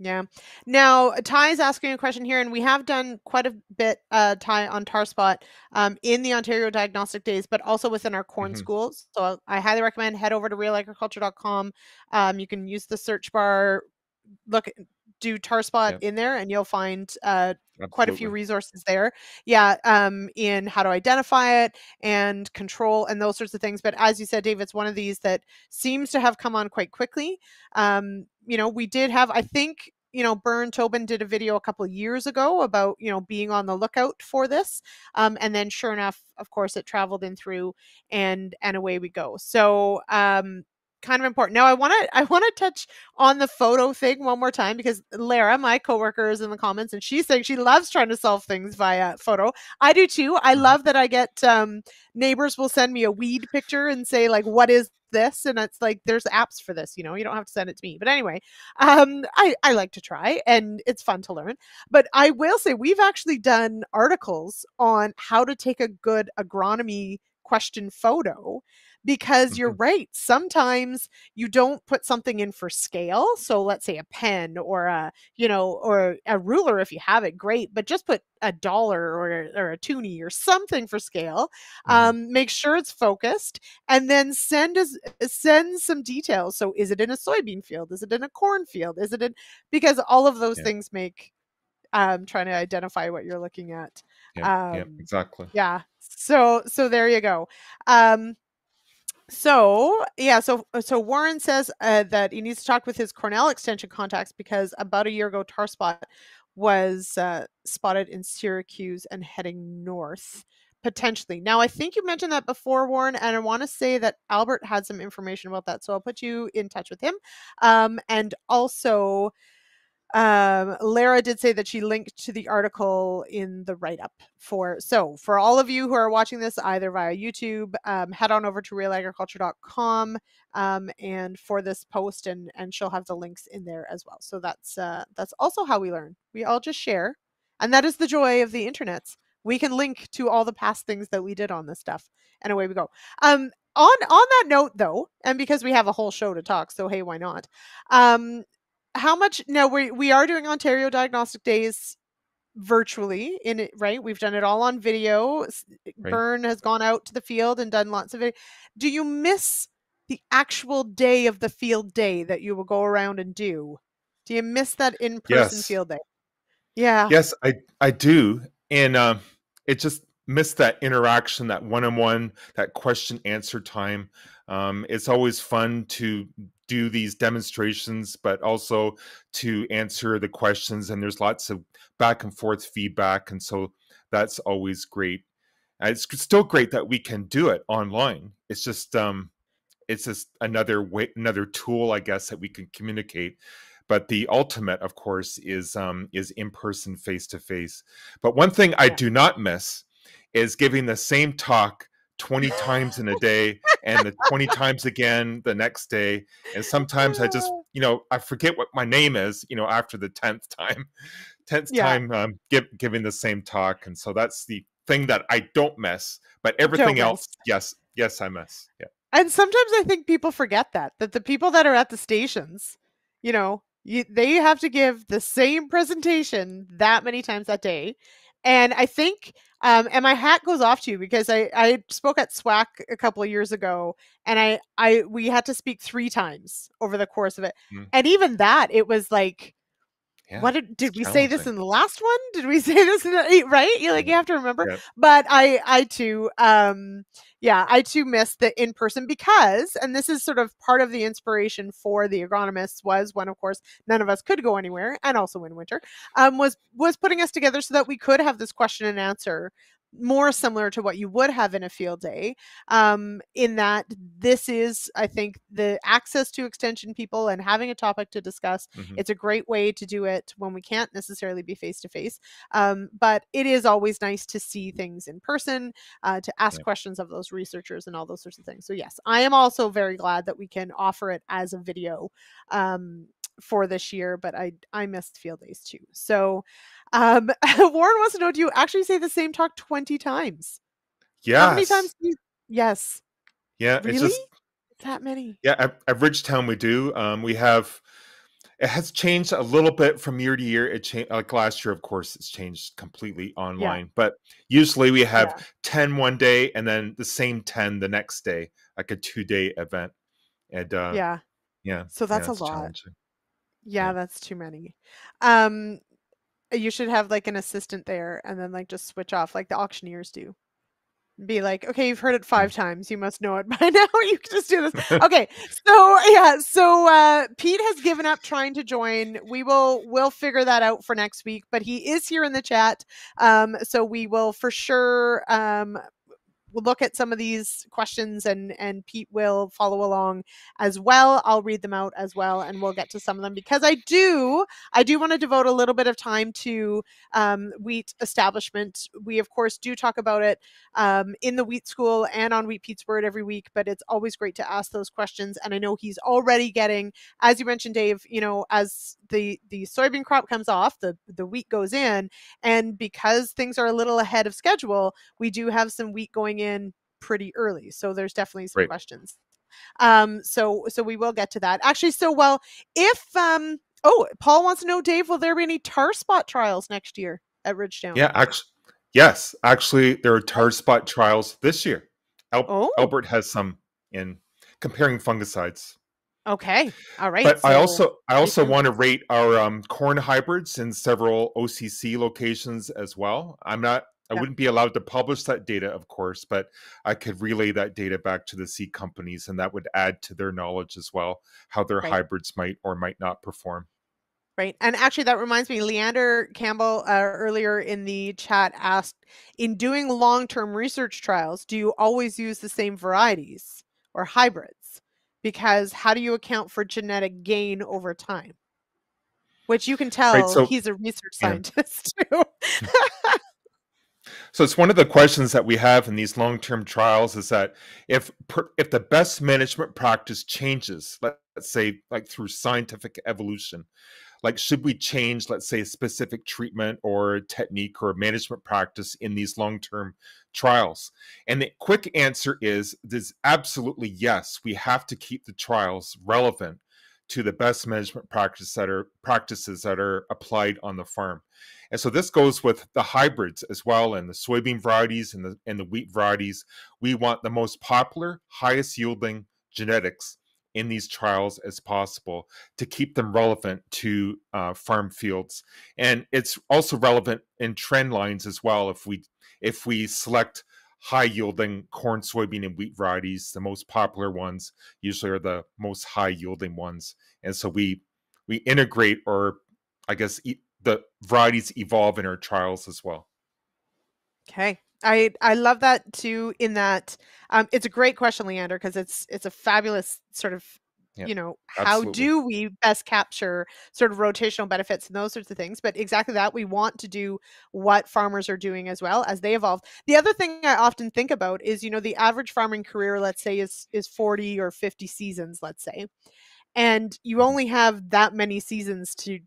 Yeah. Now, Ty is asking a question here, and we have done quite a bit, uh, Ty, on tar spot um, in the Ontario Diagnostic Days, but also within our corn mm-hmm. schools. So I highly recommend head over to realagriculture.com. Um, you can use the search bar, look, do tar spot in there, and you'll find uh, quite a few resources there. Yeah, um, in how to identify it and control and those sorts of things. But as you said, Dave, it's one of these that seems to have come on quite quickly. Um, you know, we did have, I think, you know, Bern Tobin did a video a couple of years ago about, you know, being on the lookout for this. Um, and then sure enough, of course, it traveled in through and and away we go. So um kind of important. Now I want to I want to touch on the photo thing one more time because Lara, my coworker, is in the comments and she's saying she loves trying to solve things via photo. I do too. I mm-hmm. love that I get um, neighbors will send me a weed picture and say like, "What is this?" And it's like, "There's apps for this." You know, you don't have to send it to me. But anyway, um, I I like to try and it's fun to learn. But I will say we've actually done articles on how to take a good agronomy question photo because you're mm-hmm. right. Sometimes you don't put something in for scale. So let's say a pen or a, you know, or a ruler if you have it, great. But just put a dollar or, or a toonie or something for scale. Mm-hmm. Um, make sure it's focused and then send us send some details. So is it in a soybean field? Is it in a corn field? Is it in because all of those yeah. things make um trying to identify what you're looking at. Yeah, um, yeah exactly. Yeah. So so there you go. Um so yeah, so uh, so Warren says uh, that he needs to talk with his Cornell Extension contacts because about a year ago, tar spot was uh, spotted in Syracuse and heading north potentially. Now, I think you mentioned that before, Warren, and I want to say that Albert had some information about that, so I'll put you in touch with him. Um, and also, um, Lara did say that she linked to the article in the write up for. So, for all of you who are watching this either via YouTube, um, head on over to realagriculture.com um, and for this post, and and she'll have the links in there as well. So that's uh, that's also how we learn. We all just share, and that is the joy of the internets. We can link to all the past things that we did on this stuff, and away we go. Um, on on that note, though, and because we have a whole show to talk, so hey, why not? Um, how much now we we are doing Ontario Diagnostic Days virtually in it right? We've done it all on video. Right. Bern has gone out to the field and done lots of it. Do you miss the actual day of the field day that you will go around and do? Do you miss that in-person yes. field day? Yeah. Yes i i do and um it just missed that interaction that one-on-one that question answer time. Um, it's always fun to do these demonstrations, but also to answer the questions. And there's lots of back and forth feedback. And so that's always great. And it's still great that we can do it online. It's just, um, it's just another way, another tool, I guess, that we can communicate. but the ultimate, of course, is um, is in person, face to face. But one thing I do not miss is giving the same talk 20 times in a day and the 20 times again the next day. And sometimes i just you know i forget what my name is you know after the 10th time 10th yeah. time um, give, giving the same talk. And so that's the thing that i don't miss but everything don't else miss. yes yes i miss. Yeah. And sometimes i think people forget that that the people that are at the stations you know you, they have to give the same presentation that many times that day. And I think, um, and my hat goes off to you because I, I spoke at SWAC a couple of years ago and I, I, we had to speak three times over the course of it. Mm. And even that, it was like, yeah, what did, did we say this in the last one? Did we say this in the right? You like you have to remember. But I I too um yeah, I too miss the in person because and this is sort of part of the inspiration for the agronomists was when of course none of us could go anywhere and also in winter um was was putting us together so that we could have this question and answer more similar to what you would have in a field day um, in that this is i think the access to extension people and having a topic to discuss mm-hmm. it's a great way to do it when we can't necessarily be face to face but it is always nice to see things in person uh, to ask yeah. questions of those researchers and all those sorts of things so yes i am also very glad that we can offer it as a video um, for this year but i i missed field days too so um, Warren wants to know: Do you actually say the same talk twenty times? Yeah. How many times? You... Yes. Yeah. Really? It's just that many. Yeah, at, at Ridgetown we do. Um, we have. It has changed a little bit from year to year. It changed like last year, of course, it's changed completely online. Yeah. But usually we have yeah. 10 one day and then the same 10 the next day, like a two day event. And uh, yeah. Yeah. So that's yeah, a lot. Yeah, that's too many. Um, you should have like an assistant there and then like just switch off like the auctioneers do. Be like okay you've heard it five times you must know it by now you can just do this. Okay so yeah so uh pete has given up trying to join. We will we'll figure that out for next week but he is here in the chat um so we will for sure um we'll look at some of these questions and and Pete will follow along as well. I'll read them out as well and we'll get to some of them because I do I do want to devote a little bit of time to um, wheat establishment. We of course do talk about it um, in the wheat school and on Wheat Pete's Word every week, but it's always great to ask those questions. And I know he's already getting, as you mentioned, Dave, you know, as the the soybean crop comes off, the the wheat goes in, and because things are a little ahead of schedule, we do have some wheat going in pretty early. So there's definitely some right. questions. Um, so so we will get to that. Actually, so well, if um oh, Paul wants to know, Dave, will there be any tar spot trials next year at Ridgetown? Yeah, actually, yes. Actually, there are tar spot trials this year. Al- oh. Albert has some in comparing fungicides. Okay. All right. But so I also I also want to rate our um, corn hybrids in several OCC locations as well. I'm not I yeah. wouldn't be allowed to publish that data, of course, but I could relay that data back to the seed companies, and that would add to their knowledge as well how their right. hybrids might or might not perform. Right. And actually, that reminds me, Leander Campbell uh, earlier in the chat asked In doing long term research trials, do you always use the same varieties or hybrids? because how do you account for genetic gain over time? Which you can tell right, so, he's a research scientist yeah. too. So it's one of the questions that we have in these long-term trials is that if if the best management practice changes, let's say like through scientific evolution, like should we change let's say a specific treatment or technique or management practice in these long-term trials? And the quick answer is is absolutely yes. We have to keep the trials relevant to the best management practice that are practices that are applied on the farm. And so this goes with the hybrids as well and the soybean varieties and the and the wheat varieties. We want the most popular highest yielding genetics in these trials as possible to keep them relevant to uh, farm fields. And it's also relevant in trend lines as well if we if we select high yielding corn soybean and wheat varieties the most popular ones usually are the most high yielding ones and so we we integrate or i guess e- the varieties evolve in our trials as well okay I I love that too. In that, um, it's a great question, Leander, because it's it's a fabulous sort of you know, how Absolutely. do we best capture sort of rotational benefits and those sorts of things? But exactly that, we want to do what farmers are doing as well as they evolve. The other thing I often think about is, you know, the average farming career, let's say, is is 40 or 50 seasons, let's say. And you mm-hmm. only have that many seasons to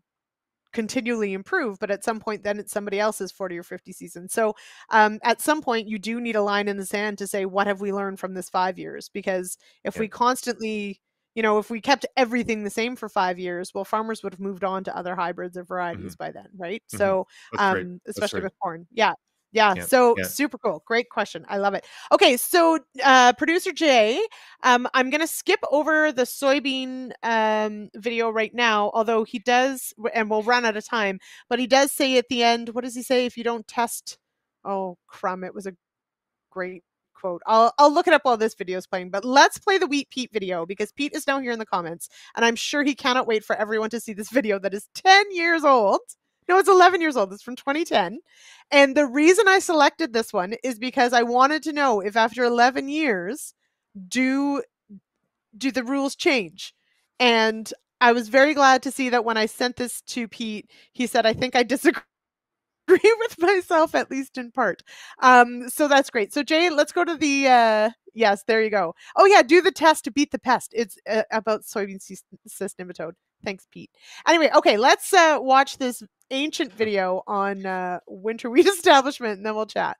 continually improve but at some point then it's somebody else's 40 or 50 season so um, at some point you do need a line in the sand to say what have we learned from this five years because if we constantly you know if we kept everything the same for five years well farmers would have moved on to other hybrids or varieties mm-hmm. by then right? Mm-hmm. so um, especially with corn. Yeah. Yeah, yeah, so yeah. super cool. Great question. I love it. Okay. So uh, producer jay um, i'm gonna skip over the soybean um, video right now although he does and we'll run out of time but he does say at the end what does he say? If you don't test oh crumb it was a great quote i'll, I'll look it up while this video is playing but let's play the wheat pete video because pete is now here in the comments and i'm sure he cannot wait for everyone to see this video that is 10 years old no, it's 11 years old. It's from 2010. And the reason I selected this one is because I wanted to know if after 11 years, do do the rules change? And I was very glad to see that when I sent this to Pete, he said, I think I disagree with myself, at least in part. Um, so that's great. So Jay, let's go to the uh yes, there you go. Oh yeah, do the test to beat the pest. It's uh, about soybean cyst nematode. Thanks, Pete. Anyway, okay, let's uh, watch this ancient video on uh, winter wheat establishment, and then we'll chat.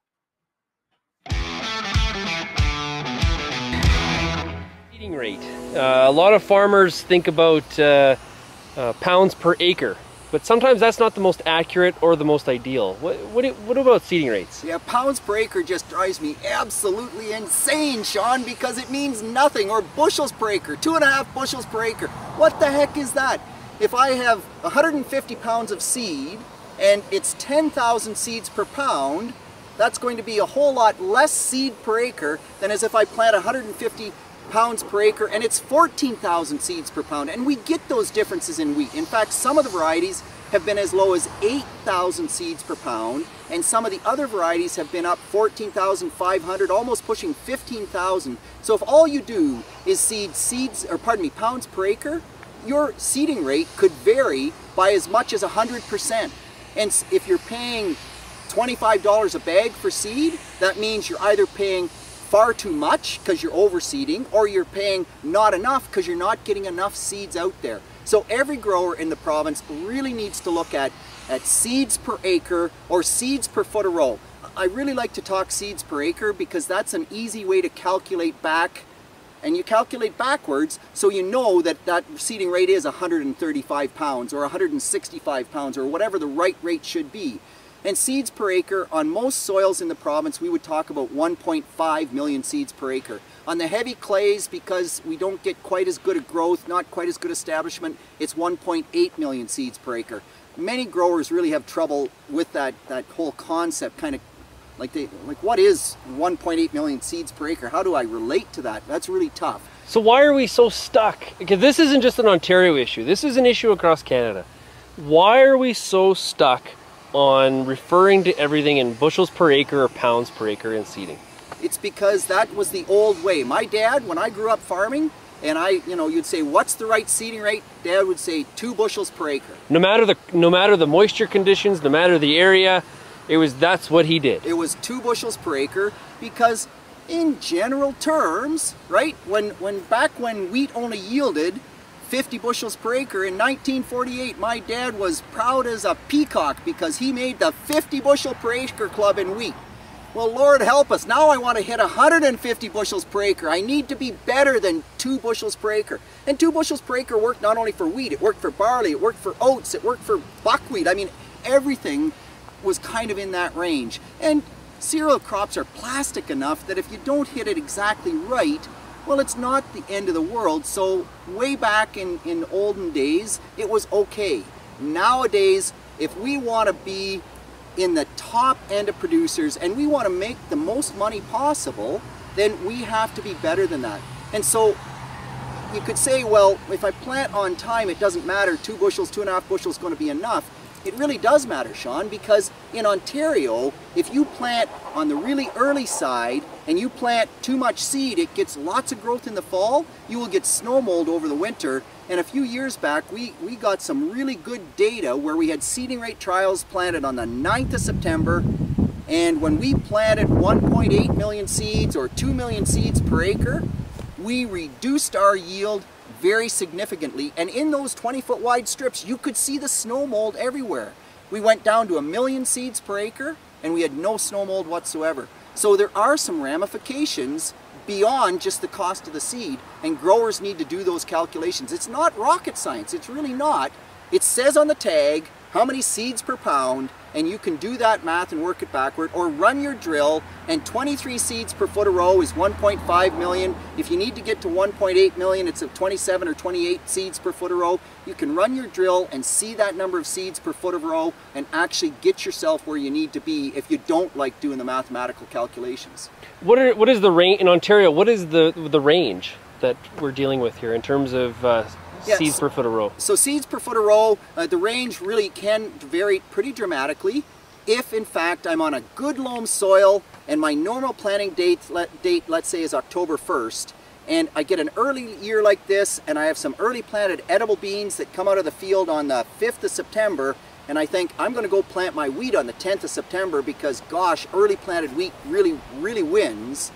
Rate. Uh, a lot of farmers think about uh, uh, pounds per acre, but sometimes that's not the most accurate or the most ideal. What, what, what about seeding rates? Yeah, pounds per acre just drives me absolutely insane, Shaun, because it means nothing. Or bushels per acre, two and a half bushels per acre. What the heck is that? if I have 150 pounds of seed and it's 10,000 seeds per pound, that's going to be a whole lot less seed per acre than as if I plant 150 pounds per acre and it's 14,000 seeds per pound. And we get those differences in wheat. In fact, some of the varieties have been as low as 8,000 seeds per pound and some of the other varieties have been up 14,500, almost pushing 15,000. So if all you do is seed seeds, or pardon me, pounds per acre, your seeding rate could vary by as much as 100%. And if you're paying $25 a bag for seed, that means you're either paying far too much because you're overseeding or you're paying not enough because you're not getting enough seeds out there. So every grower in the province really needs to look at, at seeds per acre or seeds per foot of row. I really like to talk seeds per acre because that's an easy way to calculate back and you calculate backwards so you know that that seeding rate is 135 pounds or 165 pounds or whatever the right rate should be. And seeds per acre, on most soils in the province, we would talk about 1.5 million seeds per acre. On the heavy clays, because we don't get quite as good a growth, not quite as good establishment, it's 1.8 million seeds per acre. Many growers really have trouble with that, that whole concept, kind of like they like what is 1.8 million seeds per acre? How do I relate to that? That's really tough. So why are we so stuck? Because this isn't just an Ontario issue. This is an issue across Canada. Why are we so stuck on referring to everything in bushels per acre or pounds per acre in seeding? It's because that was the old way. My dad, when I grew up farming, and I, you know, you'd say, what's the right seeding rate? Dad would say two bushels per acre. No matter the, no matter the moisture conditions, no matter the area, it was that's what he did. It was two bushels per acre because in general terms, right, when, when back when wheat only yielded 50 bushels per acre in 1948, my dad was proud as a peacock because he made the 50 bushel per acre club in wheat. Well, Lord help us. Now I want to hit 150 bushels per acre. I need to be better than two bushels per acre. And two bushels per acre worked not only for wheat, it worked for barley, it worked for oats, it worked for buckwheat. I mean, everything was kind of in that range. And cereal crops are plastic enough that if you don't hit it exactly right, well, it's not the end of the world. So way back in, in olden days, it was okay. Nowadays, if we want to be in the top end of producers and we want to make the most money possible, then we have to be better than that. And so you could say, well, if I plant on time, it doesn't matter. Two bushels, two and a half bushels is going to be enough. It really does matter, Shaun, because in Ontario, if you plant on the really early side and you plant too much seed, it gets lots of growth in the fall, you will get snow mold over the winter. And a few years back, we, we got some really good data where we had seeding rate trials planted on the 9th of September. And when we planted 1.8 million seeds or 2 million seeds per acre, we reduced our yield very significantly. And in those 20 foot wide strips, you could see the snow mold everywhere. We went down to a million seeds per acre and we had no snow mold whatsoever. So there are some ramifications beyond just the cost of the seed and growers need to do those calculations. It's not rocket science, it's really not. It says on the tag how many seeds per pound and you can do that math and work it backward or run your drill and 23 seeds per foot a row is 1.5 million. If you need to get to 1.8 million, it's at 27 or 28 seeds per foot a row. You can run your drill and see that number of seeds per foot of row and actually get yourself where you need to be if you don't like doing the mathematical calculations. What are what is the range in Ontario? What is the the range that we're dealing with here in terms of uh, Seeds per foot a row. So seeds per foot a row, uh, the range really can vary pretty dramatically. If in fact I'm on a good loam soil and my normal planting date, let, date let's say is October 1st, and I get an early year like this and I have some early planted edible beans that come out of the field on the 5th of September and I think I'm going to go plant my wheat on the 10th of September because gosh, early planted wheat really, really wins.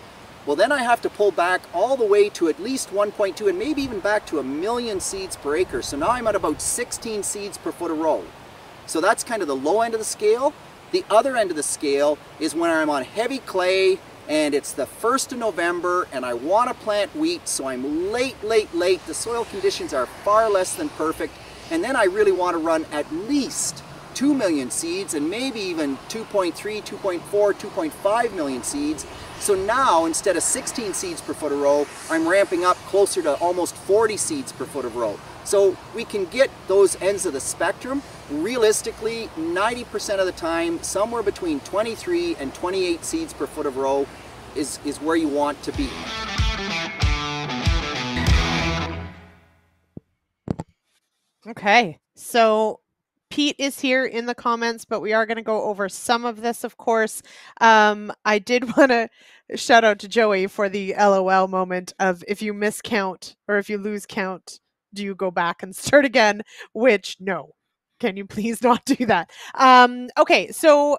Well, then I have to pull back all the way to at least 1.2 and maybe even back to a million seeds per acre. So now I'm at about 16 seeds per foot of row. So that's kind of the low end of the scale. The other end of the scale is when I'm on heavy clay and it's the 1st of November and I want to plant wheat so I'm late, late, late. The soil conditions are far less than perfect and then I really want to run at least 2 million seeds and maybe even 2.3, 2.4, 2.5 million seeds so now, instead of 16 seeds per foot of row, I'm ramping up closer to almost 40 seeds per foot of row. So we can get those ends of the spectrum. Realistically, 90% of the time, somewhere between 23 and 28 seeds per foot of row is, is where you want to be. Okay, so Pete is here in the comments, but we are going to go over some of this, of course. Um, I did want to shout out to Joey for the LOL moment of if you miscount or if you lose count, do you go back and start again? Which, no. Can you please not do that? Um, okay, so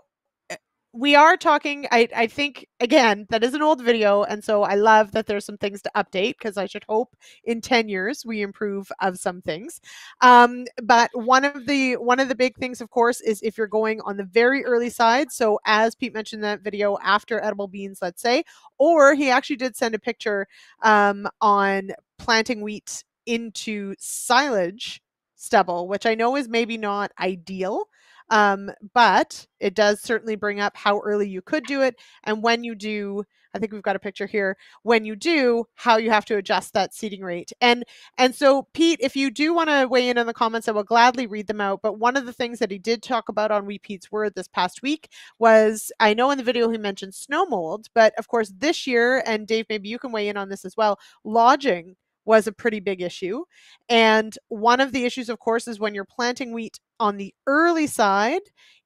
we are talking I, I think again that is an old video and so i love that there's some things to update because i should hope in 10 years we improve of some things. Um, but one of the one of the big things of course is if you're going on the very early side so as pete mentioned that video after edible beans let's say or he actually did send a picture um, on planting wheat into silage stubble which i know is maybe not ideal um, but it does certainly bring up how early you could do it. And when you do, I think we've got a picture here, when you do, how you have to adjust that seeding rate. And and so Pete, if you do want to weigh in on the comments, I will gladly read them out. But one of the things that he did talk about on Pete's Word this past week was I know in the video he mentioned snow mold, but of course this year, and Dave, maybe you can weigh in on this as well, lodging was a pretty big issue. And one of the issues, of course, is when you're planting wheat on the early side,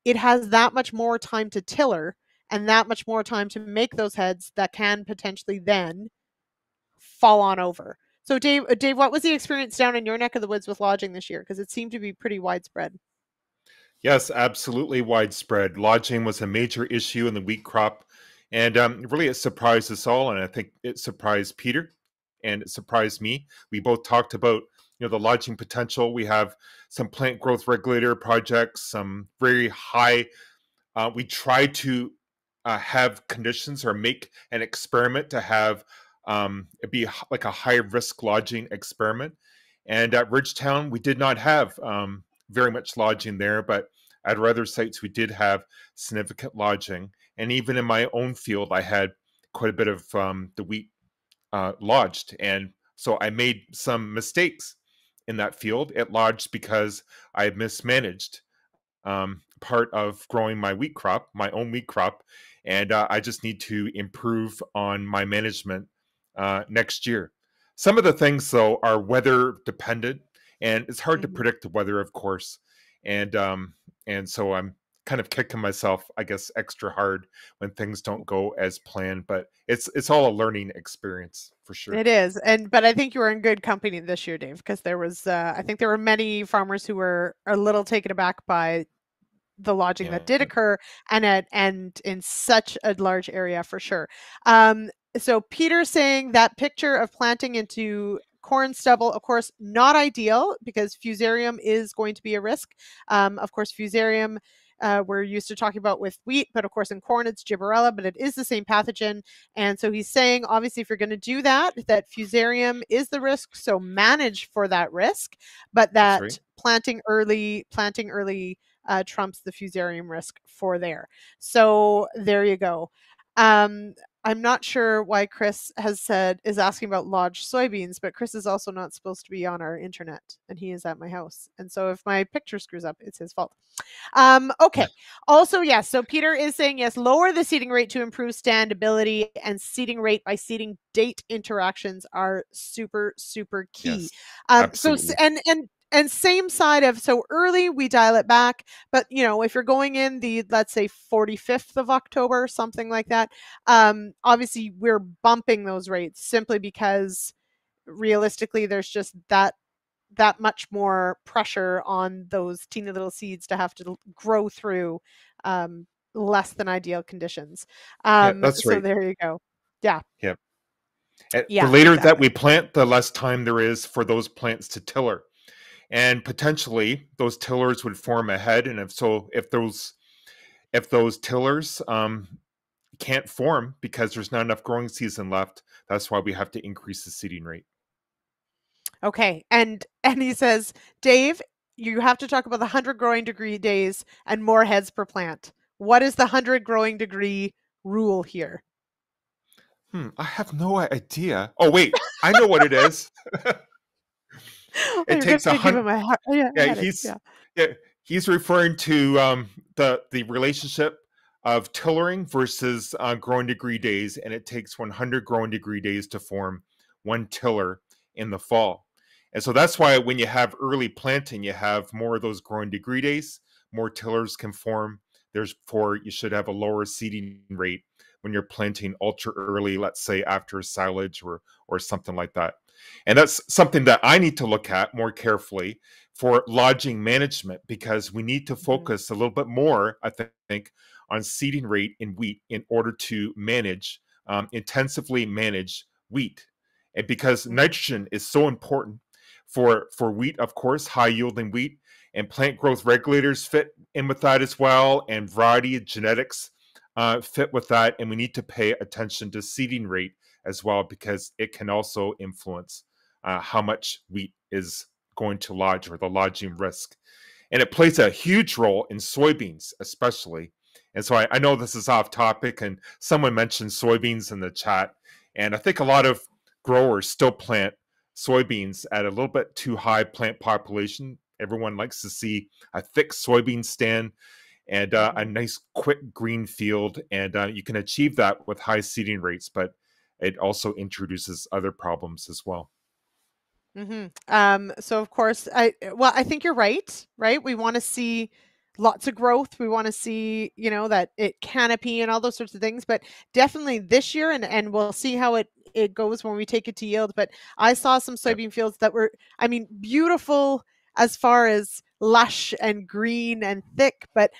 it has that much more time to tiller and that much more time to make those heads that can potentially then fall on over. So, Dave, uh, Dave, what was the experience down in your neck of the woods with lodging this year? Because it seemed to be pretty widespread. Yes, absolutely widespread. Lodging was a major issue in the wheat crop, and um, really it surprised us all, and I think it surprised Peter and it surprised me. We both talked about you know the lodging potential. We have some plant growth regulator projects, some very high. Uh, we try to uh, have conditions or make an experiment to have um, it be like a high risk lodging experiment. And at Ridgetown, we did not have um, very much lodging there, but at other sites, we did have significant lodging. And even in my own field, I had quite a bit of um, the wheat uh, lodged. And so I made some mistakes in that field. It lodged because I mismanaged um, part of growing my wheat crop, my own wheat crop. And uh, I just need to improve on my management uh, next year. Some of the things, though, are weather dependent, and it's hard mm-hmm. to predict the weather, of course. And um, and so I'm kind of kicking myself, I guess, extra hard when things don't go as planned. But it's it's all a learning experience for sure. It is, and but I think you were in good company this year, Dave, because there was uh, I think there were many farmers who were a little taken aback by the lodging yeah. that did occur and at and in such a large area for sure. Um, so Peter saying that picture of planting into corn stubble, of course, not ideal because fusarium is going to be a risk. Um, of course, fusarium uh, we're used to talking about with wheat, but of course in corn it's gibberella, but it is the same pathogen. And so he's saying, obviously, if you're going to do that, that fusarium is the risk, so manage for that risk, but that right. planting early, planting early uh, trumps the fusarium risk for there. So there you go. Um, I'm not sure why Chris has said is asking about lodged soybeans, but Chris is also not supposed to be on our internet, and he is at my house. And so if my picture screws up, it's his fault. Um, okay. Also, yes. So Peter is saying yes. Lower the seeding rate to improve standability, and seeding rate by seeding date interactions are super super key. Yes, um, so and and and same side of so early we dial it back but you know if you're going in the let's say 45th of october something like that um obviously we're bumping those rates simply because realistically there's just that that much more pressure on those teeny little seeds to have to grow through um less than ideal conditions. Um yeah, that's right. so there you go. Yeah. Yeah yeah, the later exactly. that we plant, the less time there is for those plants to tiller and potentially those tillers would form ahead and if so if those if those tillers um, can't form because there's not enough growing season left that's why we have to increase the seeding rate. Okay and and he says dave you have to talk about the 100 growing degree days and more heads per plant. What is the 100 growing degree rule here? Hmm i have no idea. Oh wait i know what it is it takes a hundred. Yeah, yeah he's yeah. yeah. he's referring to um, the the relationship of tillering versus uh, growing degree days, and it takes 100 growing degree days to form one tiller in the fall. And so that's why when you have early planting, you have more of those growing degree days, more tillers can form. There's for you should have a lower seeding rate when you're planting ultra early, let's say after silage or or something like that. And that's something that I need to look at more carefully for lodging management because we need to mm-hmm. focus a little bit more, I think, on seeding rate in wheat in order to manage, um, intensively manage wheat. And because mm-hmm. nitrogen is so important for, for wheat, of course, high yielding wheat, and plant growth regulators fit in with that as well, and variety of genetics uh, fit with that. And we need to pay attention to seeding rate as well because it can also influence uh, how much wheat is going to lodge or the lodging risk. And it plays a huge role in soybeans, especially. And so I, I know this is off topic, and someone mentioned soybeans in the chat. And I think a lot of growers still plant soybeans at a little bit too high plant population. Everyone likes to see a thick soybean stand and uh, a mm-hmm. nice, quick green field. And uh, you can achieve that with high seeding rates. But it also introduces other problems as well. Mm-hmm. Um, so of course, I well, I think you're right. Right, we want to see lots of growth. We want to see, you know, that it canopy and all those sorts of things. But definitely this year, and and we'll see how it it goes when we take it to yield. But I saw some soybean fields that were, I mean, beautiful as far as lush and green and thick. But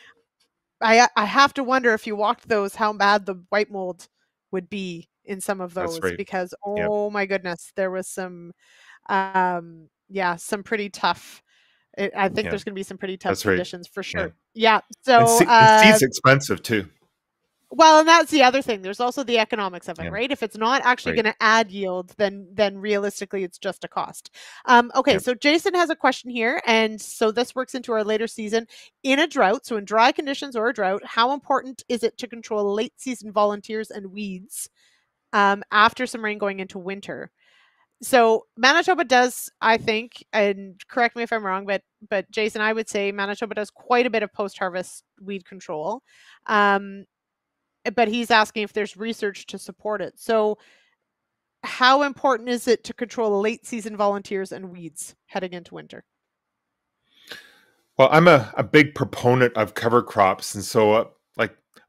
I I have to wonder if you walked those, how bad the white mold would be in some of those right. because oh yep. my goodness, there was some um yeah, some pretty tough it, I think yeah. there's going to be some pretty tough that's conditions right. for sure. Yeah. yeah. So and uh, expensive too. Well, and that's the other thing. There's also the economics of it, yeah. right? If it's not actually right. going to add yield, then then realistically, it's just a cost. Um, okay, so Jason has a question here, and so this works into our later season. In a drought, so in dry conditions or a drought, how important is it to control late season volunteers and weeds um, after some rain going into winter. So Manitoba does, I think, and correct me if I'm wrong, but but Jason, I would say Manitoba does quite a bit of post-harvest weed control. Um, but he's asking if there's research to support it. So how important is it to control late season volunteers and weeds heading into winter? Well, I'm a, a big proponent of cover crops. And so, uh,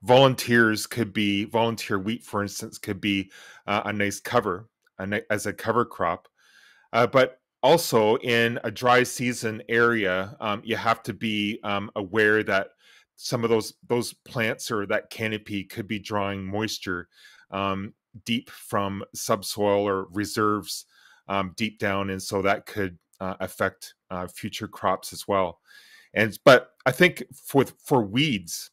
volunteers could be, volunteer wheat, for instance, could be uh, a nice cover a, as a cover crop. Uh, but also in a dry season area, um, you have to be um, aware that some of those those plants or that canopy could be drawing moisture um, deep from subsoil or reserves um, deep down, and so that could uh, affect uh, future crops as well. And but I think for for weeds,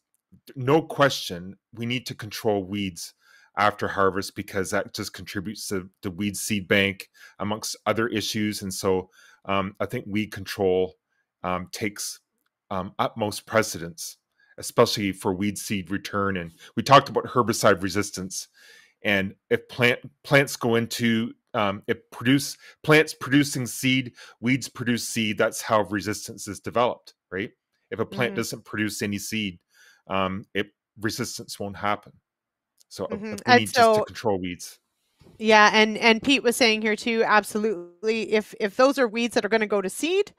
no question, we need to control weeds after harvest because that just contributes to the weed seed bank amongst other issues. And so um, I think weed control um, takes um, utmost precedence, especially for weed seed return. And we talked about herbicide resistance. And if plant plants go into um, if produce plants producing seed, weeds produce seed. That's how resistance is developed, right? If a plant mm-hmm. doesn't produce any seed, um, it resistance won't happen. So uh, mm-hmm. we need so, just to control weeds. Yeah, and and Pete was saying here too, absolutely. If if those are weeds that are going to go to seed,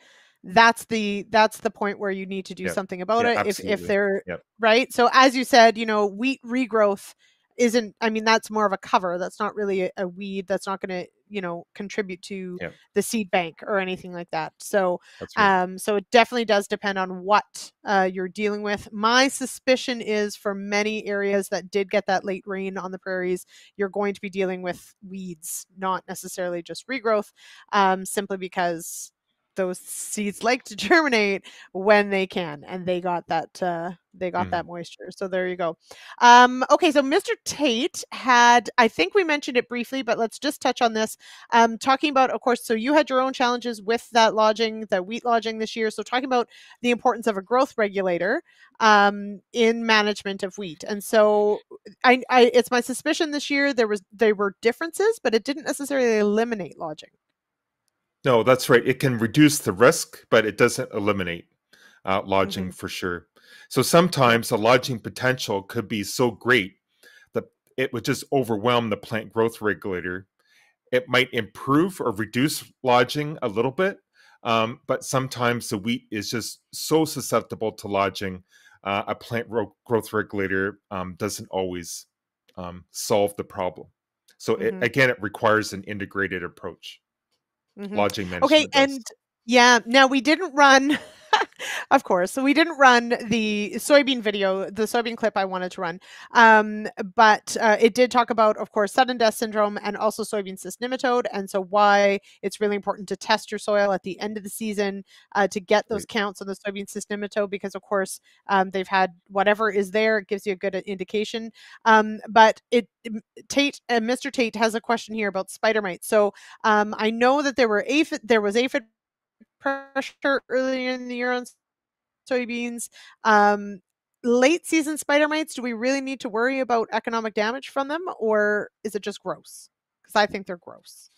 that's the that's the point where you need to do yep. something about it. If if they're yep. right. So as you said, you know, wheat regrowth isn't i mean that's more of a cover that's not really a, a weed that's not going to you know contribute to yeah. the seed bank or anything like that so right. um so it definitely does depend on what uh, you're dealing with my suspicion is for many areas that did get that late rain on the prairies you're going to be dealing with weeds not necessarily just regrowth um simply because those seeds like to germinate when they can and they got that uh they got mm. that moisture. So there you go. Um okay so mr tate had i think we mentioned it briefly but let's just touch on this. Um talking about of course so you had your own challenges with that lodging the wheat lodging this year. So talking about the importance of a growth regulator um in management of wheat. And so i i it's my suspicion this year there was there were differences but it didn't necessarily eliminate lodging no, that's right. It can reduce the risk, but it doesn't eliminate uh, lodging mm-hmm. for sure. So sometimes the lodging potential could be so great that it would just overwhelm the plant growth regulator. It might improve or reduce lodging a little bit, um, but sometimes the wheat is just so susceptible to lodging. Uh, a plant ro- growth regulator um, doesn't always um, solve the problem. So mm-hmm. it, again, it requires an integrated approach. Mm-hmm. Lodging management. Okay, and yeah, now we didn't run of course. So we didn't run the soybean video, the soybean clip I wanted to run, um, but uh, it did talk about, of course, sudden death syndrome and also soybean cyst nematode, and so why it's really important to test your soil at the end of the season uh, to get those counts on the soybean cyst nematode, because of course um, they've had whatever is there, it gives you a good uh, indication. Um, but it Tate, uh, Mr. Tate has a question here about spider mites. So um, I know that there were aphid, there was aphid pressure earlier in the year on soybeans. Um, late season spider mites, do we really need to worry about economic damage from them, or is it just gross? Because I think they're gross.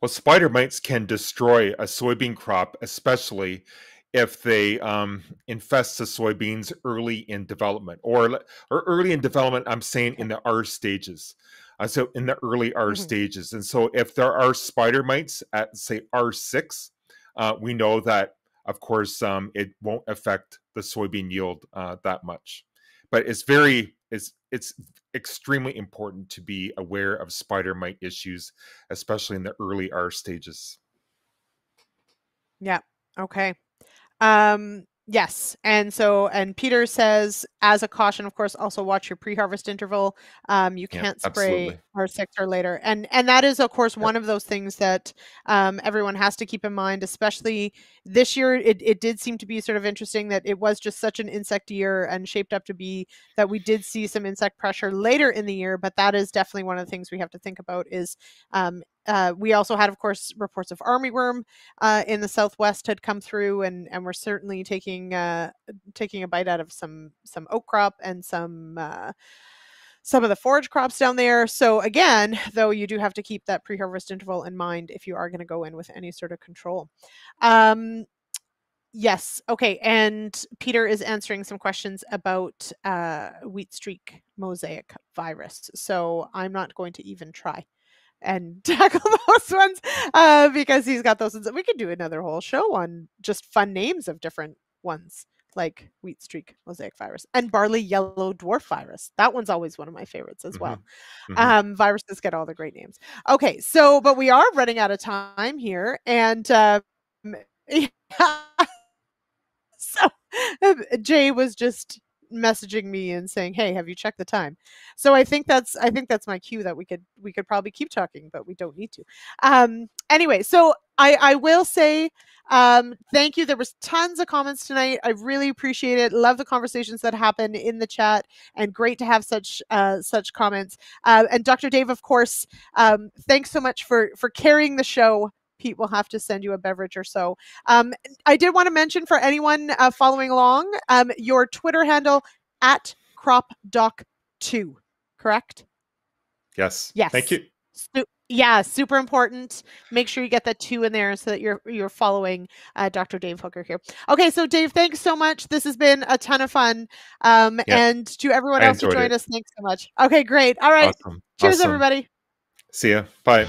Well, spider mites can destroy a soybean crop, especially if they um, infest the soybeans early in development, or or early in development. I'm saying in the R stages. Uh, so in the early R mm-hmm. stages, and so if there are spider mites at say R six, uh, we know that, of course, um, it won't affect the soybean yield uh, that much. But it's very it's it's extremely important to be aware of spider mite issues, especially in the early R stages. Yeah. Okay. Um, Yes. And so, and Peter says, as a caution, of course, also watch your pre-harvest interval. Um, you can't yeah, spray R six or later. And, and that is, of course, one of those things that um, everyone has to keep in mind, especially this year. It, it did seem to be sort of interesting that it was just such an insect year and shaped up to be that we did see some insect pressure later in the year. But that is definitely one of the things we have to think about is um, uh, we also had, of course, reports of armyworm uh, in the southwest had come through, and and we're certainly taking uh, taking a bite out of some some oak crop and some uh, some of the forage crops down there. So again, though, you do have to keep that pre-harvest interval in mind if you are going to go in with any sort of control. Um, yes, okay, and Peter is answering some questions about uh, wheat streak mosaic virus. So I'm not going to even try and tackle those ones uh, because he's got those. Ones. We could do another whole show on just fun names of different ones like wheat streak mosaic virus and barley yellow dwarf virus. That one's always one of my favorites as well. Mm-hmm. Mm-hmm. Um, viruses get all the great names. Okay, so but we are running out of time here, and um, so Jay was just messaging me and saying, "Hey, have you checked the time?" So I think that's I think that's my cue that we could we could probably keep talking, but we don't need to. Um, anyway, so I I will say um, thank you. There was tons of comments tonight. I really appreciate it. Love the conversations that happen in the chat, and great to have such uh, such comments. Uh, and Dr. Dave, of course, um, thanks so much for for carrying the show Pete will have to send you a beverage or so. Um, I did want to mention for anyone uh, following along, um, your Twitter handle at cropdoc2, correct? Yes. Yes. Thank you. Su- yeah, super important. Make sure you get that two in there so that you're you're following uh, Dr. Dave Hooker here. Okay, so Dave, thanks so much. This has been a ton of fun. Um, yeah. And to everyone else who joined it. us, thanks so much. Okay, great. All right. Awesome. Cheers, awesome. everybody. See ya. Bye.